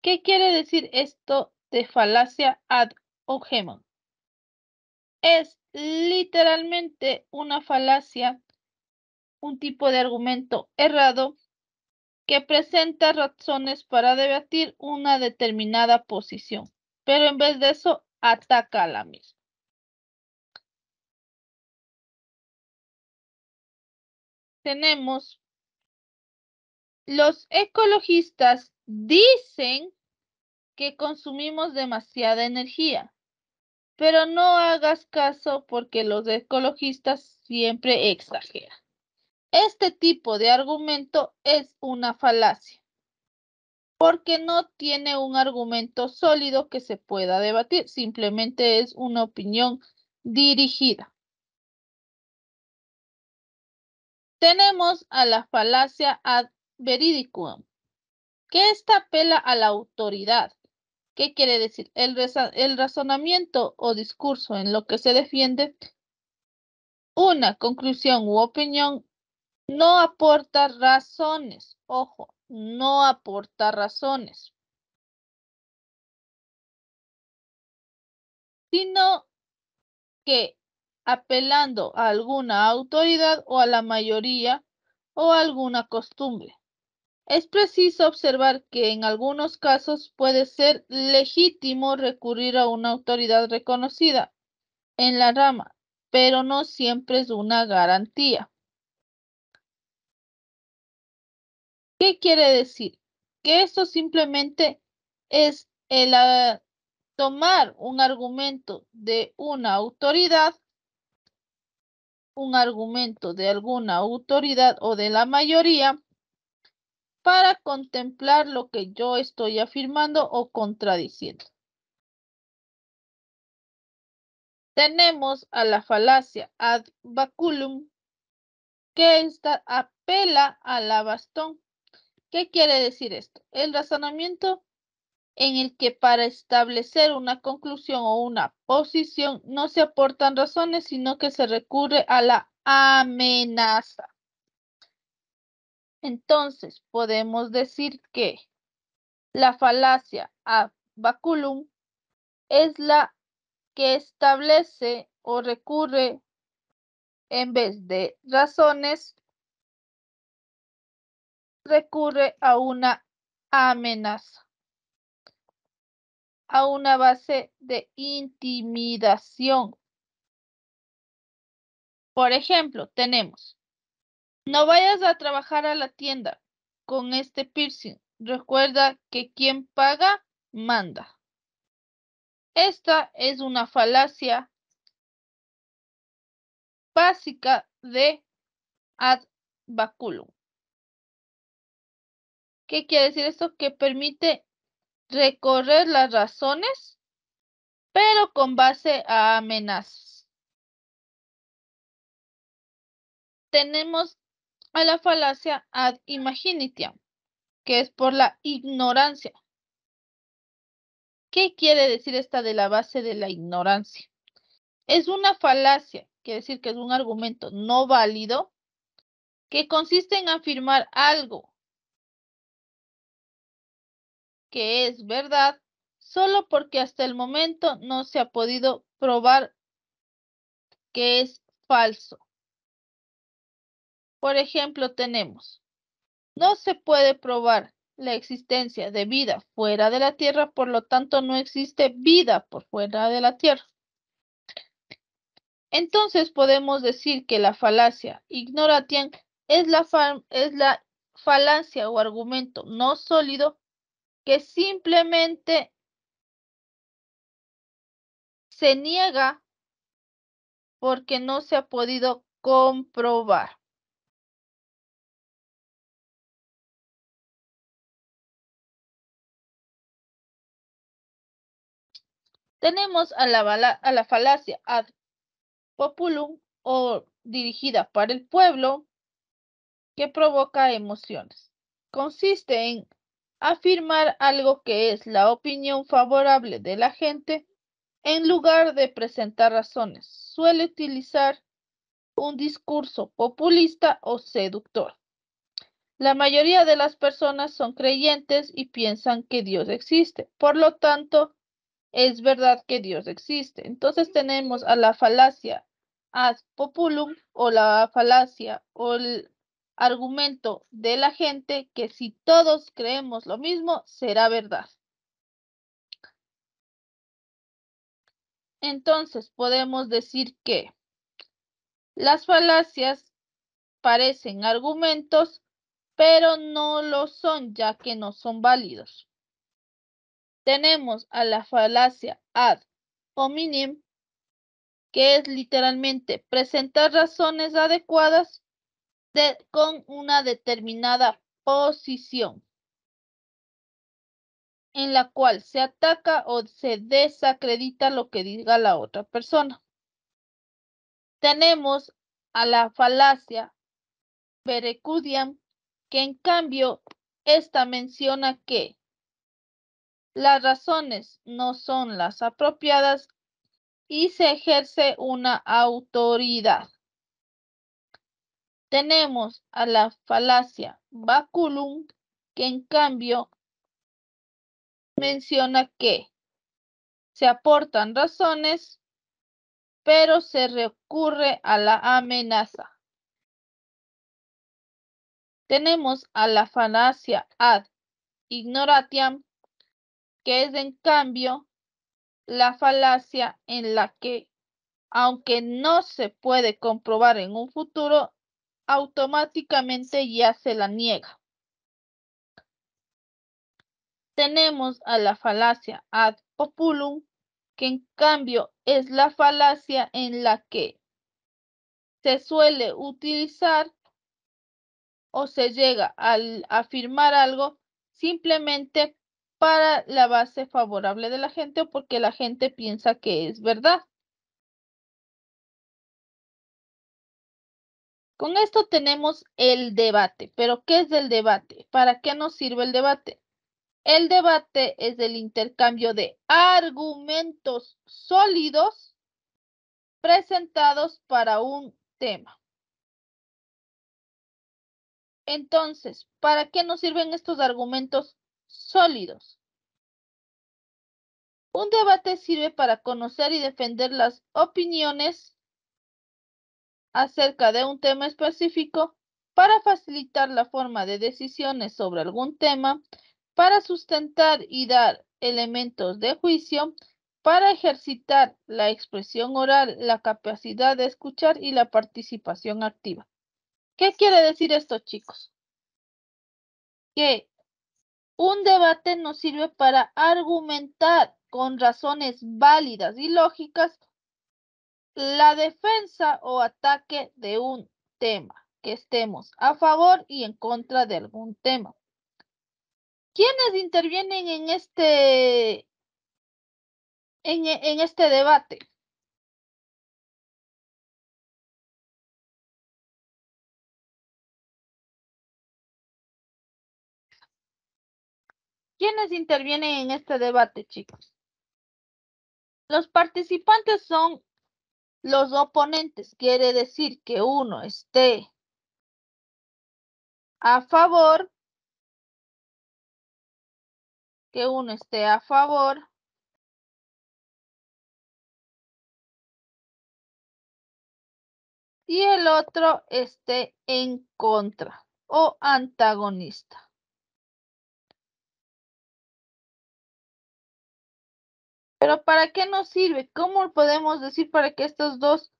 ¿Qué quiere decir esto de falacia ad hominem? Es literalmente una falacia, un tipo de argumento errado que presenta razones para debatir una determinada posición, pero en vez de eso ataca a la misma. Tenemos los ecologistas dicen que consumimos demasiada energía. pero no hagas caso porque los ecologistas siempre exageran. Este tipo de argumento es una falacia porque no tiene un argumento sólido que se pueda debatir, simplemente es una opinión dirigida. Tenemos a la falacia ad veridicum, que esta apela a la autoridad. ¿Qué quiere decir? El, el razonamiento o discurso en lo que se defiende una conclusión u opinión no aporta razones. Ojo, no aporta razones. Sino que apelando a alguna autoridad o a la mayoría o a alguna costumbre. Es preciso observar que en algunos casos puede ser legítimo recurrir a una autoridad reconocida en la rama, pero no siempre es una garantía. ¿Qué quiere decir? Que esto simplemente es el ah, tomar un argumento de una autoridad, un argumento de alguna autoridad o de la mayoría, para contemplar lo que yo estoy afirmando o contradiciendo. Tenemos a la falacia ad baculum, que esta apela a la bastón. ¿Qué quiere decir esto? El razonamiento en el que para establecer una conclusión o una posición no se aportan razones, sino que se recurre a la amenaza. Entonces, podemos decir que la falacia a baculum es la que establece o recurre en vez de razones, recurre a una amenaza, a una base de intimidación. Por ejemplo, tenemos no vayas a trabajar a la tienda con este piercing. Recuerda que quien paga, manda. Esta es una falacia básica de ad baculum. ¿Qué quiere decir esto? Que permite recorrer las razones, pero con base a amenazas. Tenemos a la falacia ad imaginitiam, que es por la ignorancia. ¿Qué quiere decir esta de la base de la ignorancia? Es una falacia, quiere decir que es un argumento no válido que consiste en afirmar algo que es verdad solo porque hasta el momento no se ha podido probar que es falso. Por ejemplo, tenemos, no se puede probar la existencia de vida fuera de la Tierra, por lo tanto no existe vida por fuera de la Tierra. Entonces podemos decir que la falacia ignoratian es la, es la falacia o argumento no sólido que simplemente se niega porque no se ha podido comprobar. Tenemos a la, a la falacia ad populum o dirigida para el pueblo que provoca emociones. Consiste en afirmar algo que es la opinión favorable de la gente en lugar de presentar razones. Suele utilizar un discurso populista o seductor. La mayoría de las personas son creyentes y piensan que Dios existe. Por lo tanto, es verdad que Dios existe. Entonces tenemos a la falacia ad populum o la falacia o el argumento de la gente que si todos creemos lo mismo, será verdad. Entonces podemos decir que las falacias parecen argumentos, pero no lo son ya que no son válidos tenemos a la falacia ad hominem, que es literalmente presentar razones adecuadas con una determinada posición en la cual se ataca o se desacredita lo que diga la otra persona. Tenemos a la falacia Berecudian, que en cambio esta menciona que las razones no son las apropiadas y se ejerce una autoridad. Tenemos a la falacia baculum, que en cambio menciona que se aportan razones, pero se recurre a la amenaza. Tenemos a la falacia ad ignoratiam, que es en cambio la falacia en la que, aunque no se puede comprobar en un futuro, automáticamente ya se la niega. Tenemos a la falacia ad populum, que en cambio es la falacia en la que se suele utilizar o se llega a afirmar algo simplemente para la base favorable de la gente o porque la gente piensa que es verdad. Con esto tenemos el debate. ¿Pero qué es el debate? ¿Para qué nos sirve el debate? El debate es el intercambio de argumentos sólidos presentados para un tema. Entonces, ¿para qué nos sirven estos argumentos sólidos? Un debate sirve para conocer y defender las opiniones acerca de un tema específico, para facilitar la forma de decisiones sobre algún tema, para sustentar y dar elementos de juicio, para ejercitar la expresión oral, la capacidad de escuchar y la participación activa. ¿Qué quiere decir esto, chicos? Que un debate nos sirve para argumentar con razones válidas y lógicas la defensa o ataque de un tema, que estemos a favor y en contra de algún tema. ¿Quiénes intervienen en este, en, en este debate? ¿Quiénes intervienen en este debate, chicos? Los participantes son los oponentes. Quiere decir que uno esté a favor, que uno esté a favor y el otro esté en contra o antagonista. Pero ¿para qué nos sirve? ¿Cómo podemos decir para que estas dos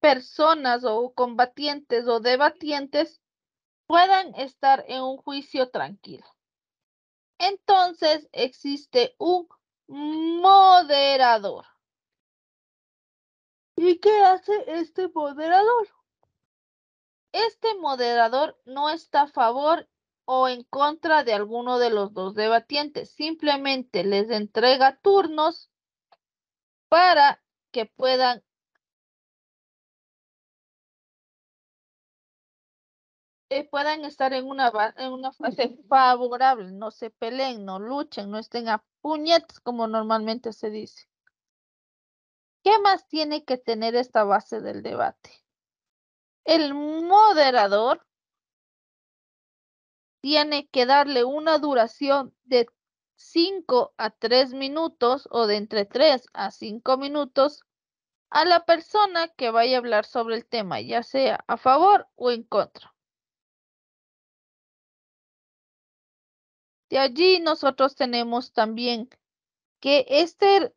personas o combatientes o debatientes puedan estar en un juicio tranquilo? Entonces existe un moderador. ¿Y qué hace este moderador? Este moderador no está a favor o en contra de alguno de los dos debatientes. Simplemente les entrega turnos para que puedan eh, puedan estar en una, en una fase favorable, no se peleen, no luchen, no estén a puñetes como normalmente se dice. ¿Qué más tiene que tener esta base del debate? El moderador tiene que darle una duración de 5 a 3 minutos o de entre 3 a 5 minutos a la persona que vaya a hablar sobre el tema, ya sea a favor o en contra. De allí nosotros tenemos también que este,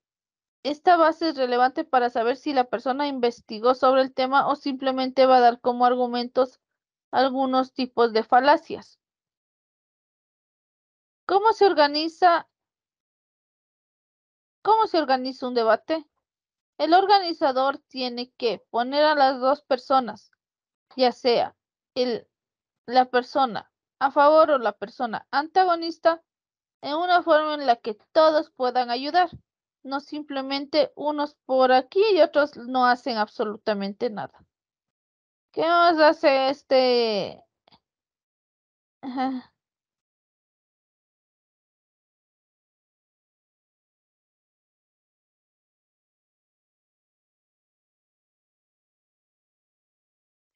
esta base es relevante para saber si la persona investigó sobre el tema o simplemente va a dar como argumentos algunos tipos de falacias. ¿Cómo se organiza? ¿Cómo se organiza un debate? El organizador tiene que poner a las dos personas, ya sea el, la persona a favor o la persona antagonista, en una forma en la que todos puedan ayudar, no simplemente unos por aquí y otros no hacen absolutamente nada. ¿Qué más hace este?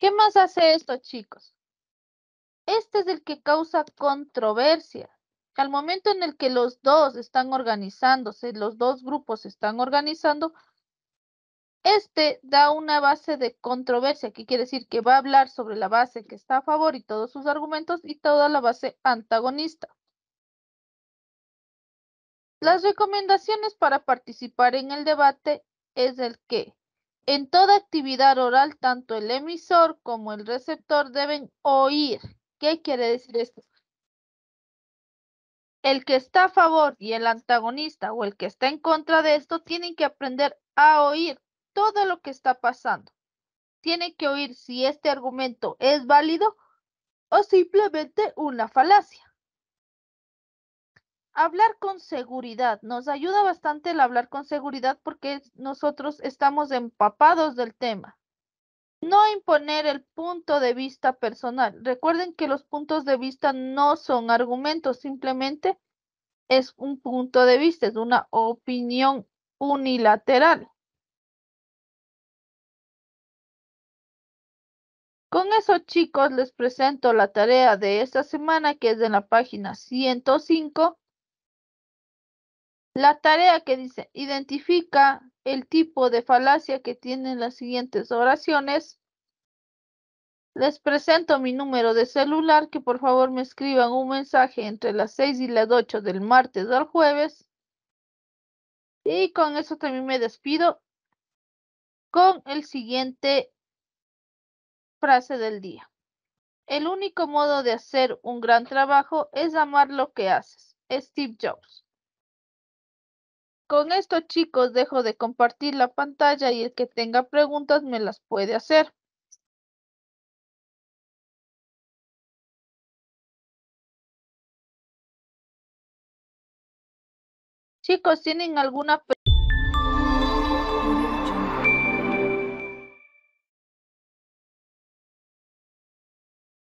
¿Qué más hace esto, chicos? Este es el que causa controversia. Al momento en el que los dos están organizándose, los dos grupos se están organizando, este da una base de controversia, que quiere decir que va a hablar sobre la base que está a favor y todos sus argumentos y toda la base antagonista. Las recomendaciones para participar en el debate es el que en toda actividad oral, tanto el emisor como el receptor deben oír. ¿Qué quiere decir esto? El que está a favor y el antagonista o el que está en contra de esto tienen que aprender a oír todo lo que está pasando. Tienen que oír si este argumento es válido o simplemente una falacia. Hablar con seguridad. Nos ayuda bastante el hablar con seguridad porque nosotros estamos empapados del tema. No imponer el punto de vista personal. Recuerden que los puntos de vista no son argumentos, simplemente es un punto de vista, es una opinión unilateral. Con eso, chicos, les presento la tarea de esta semana que es de la página 105. La tarea que dice, identifica el tipo de falacia que tienen las siguientes oraciones. Les presento mi número de celular, que por favor me escriban un mensaje entre las 6 y las 8 del martes al jueves. Y con eso también me despido con el siguiente frase del día. El único modo de hacer un gran trabajo es amar lo que haces. Steve Jobs. Con esto, chicos, dejo de compartir la pantalla y el que tenga preguntas me las puede hacer. Chicos, ¿tienen alguna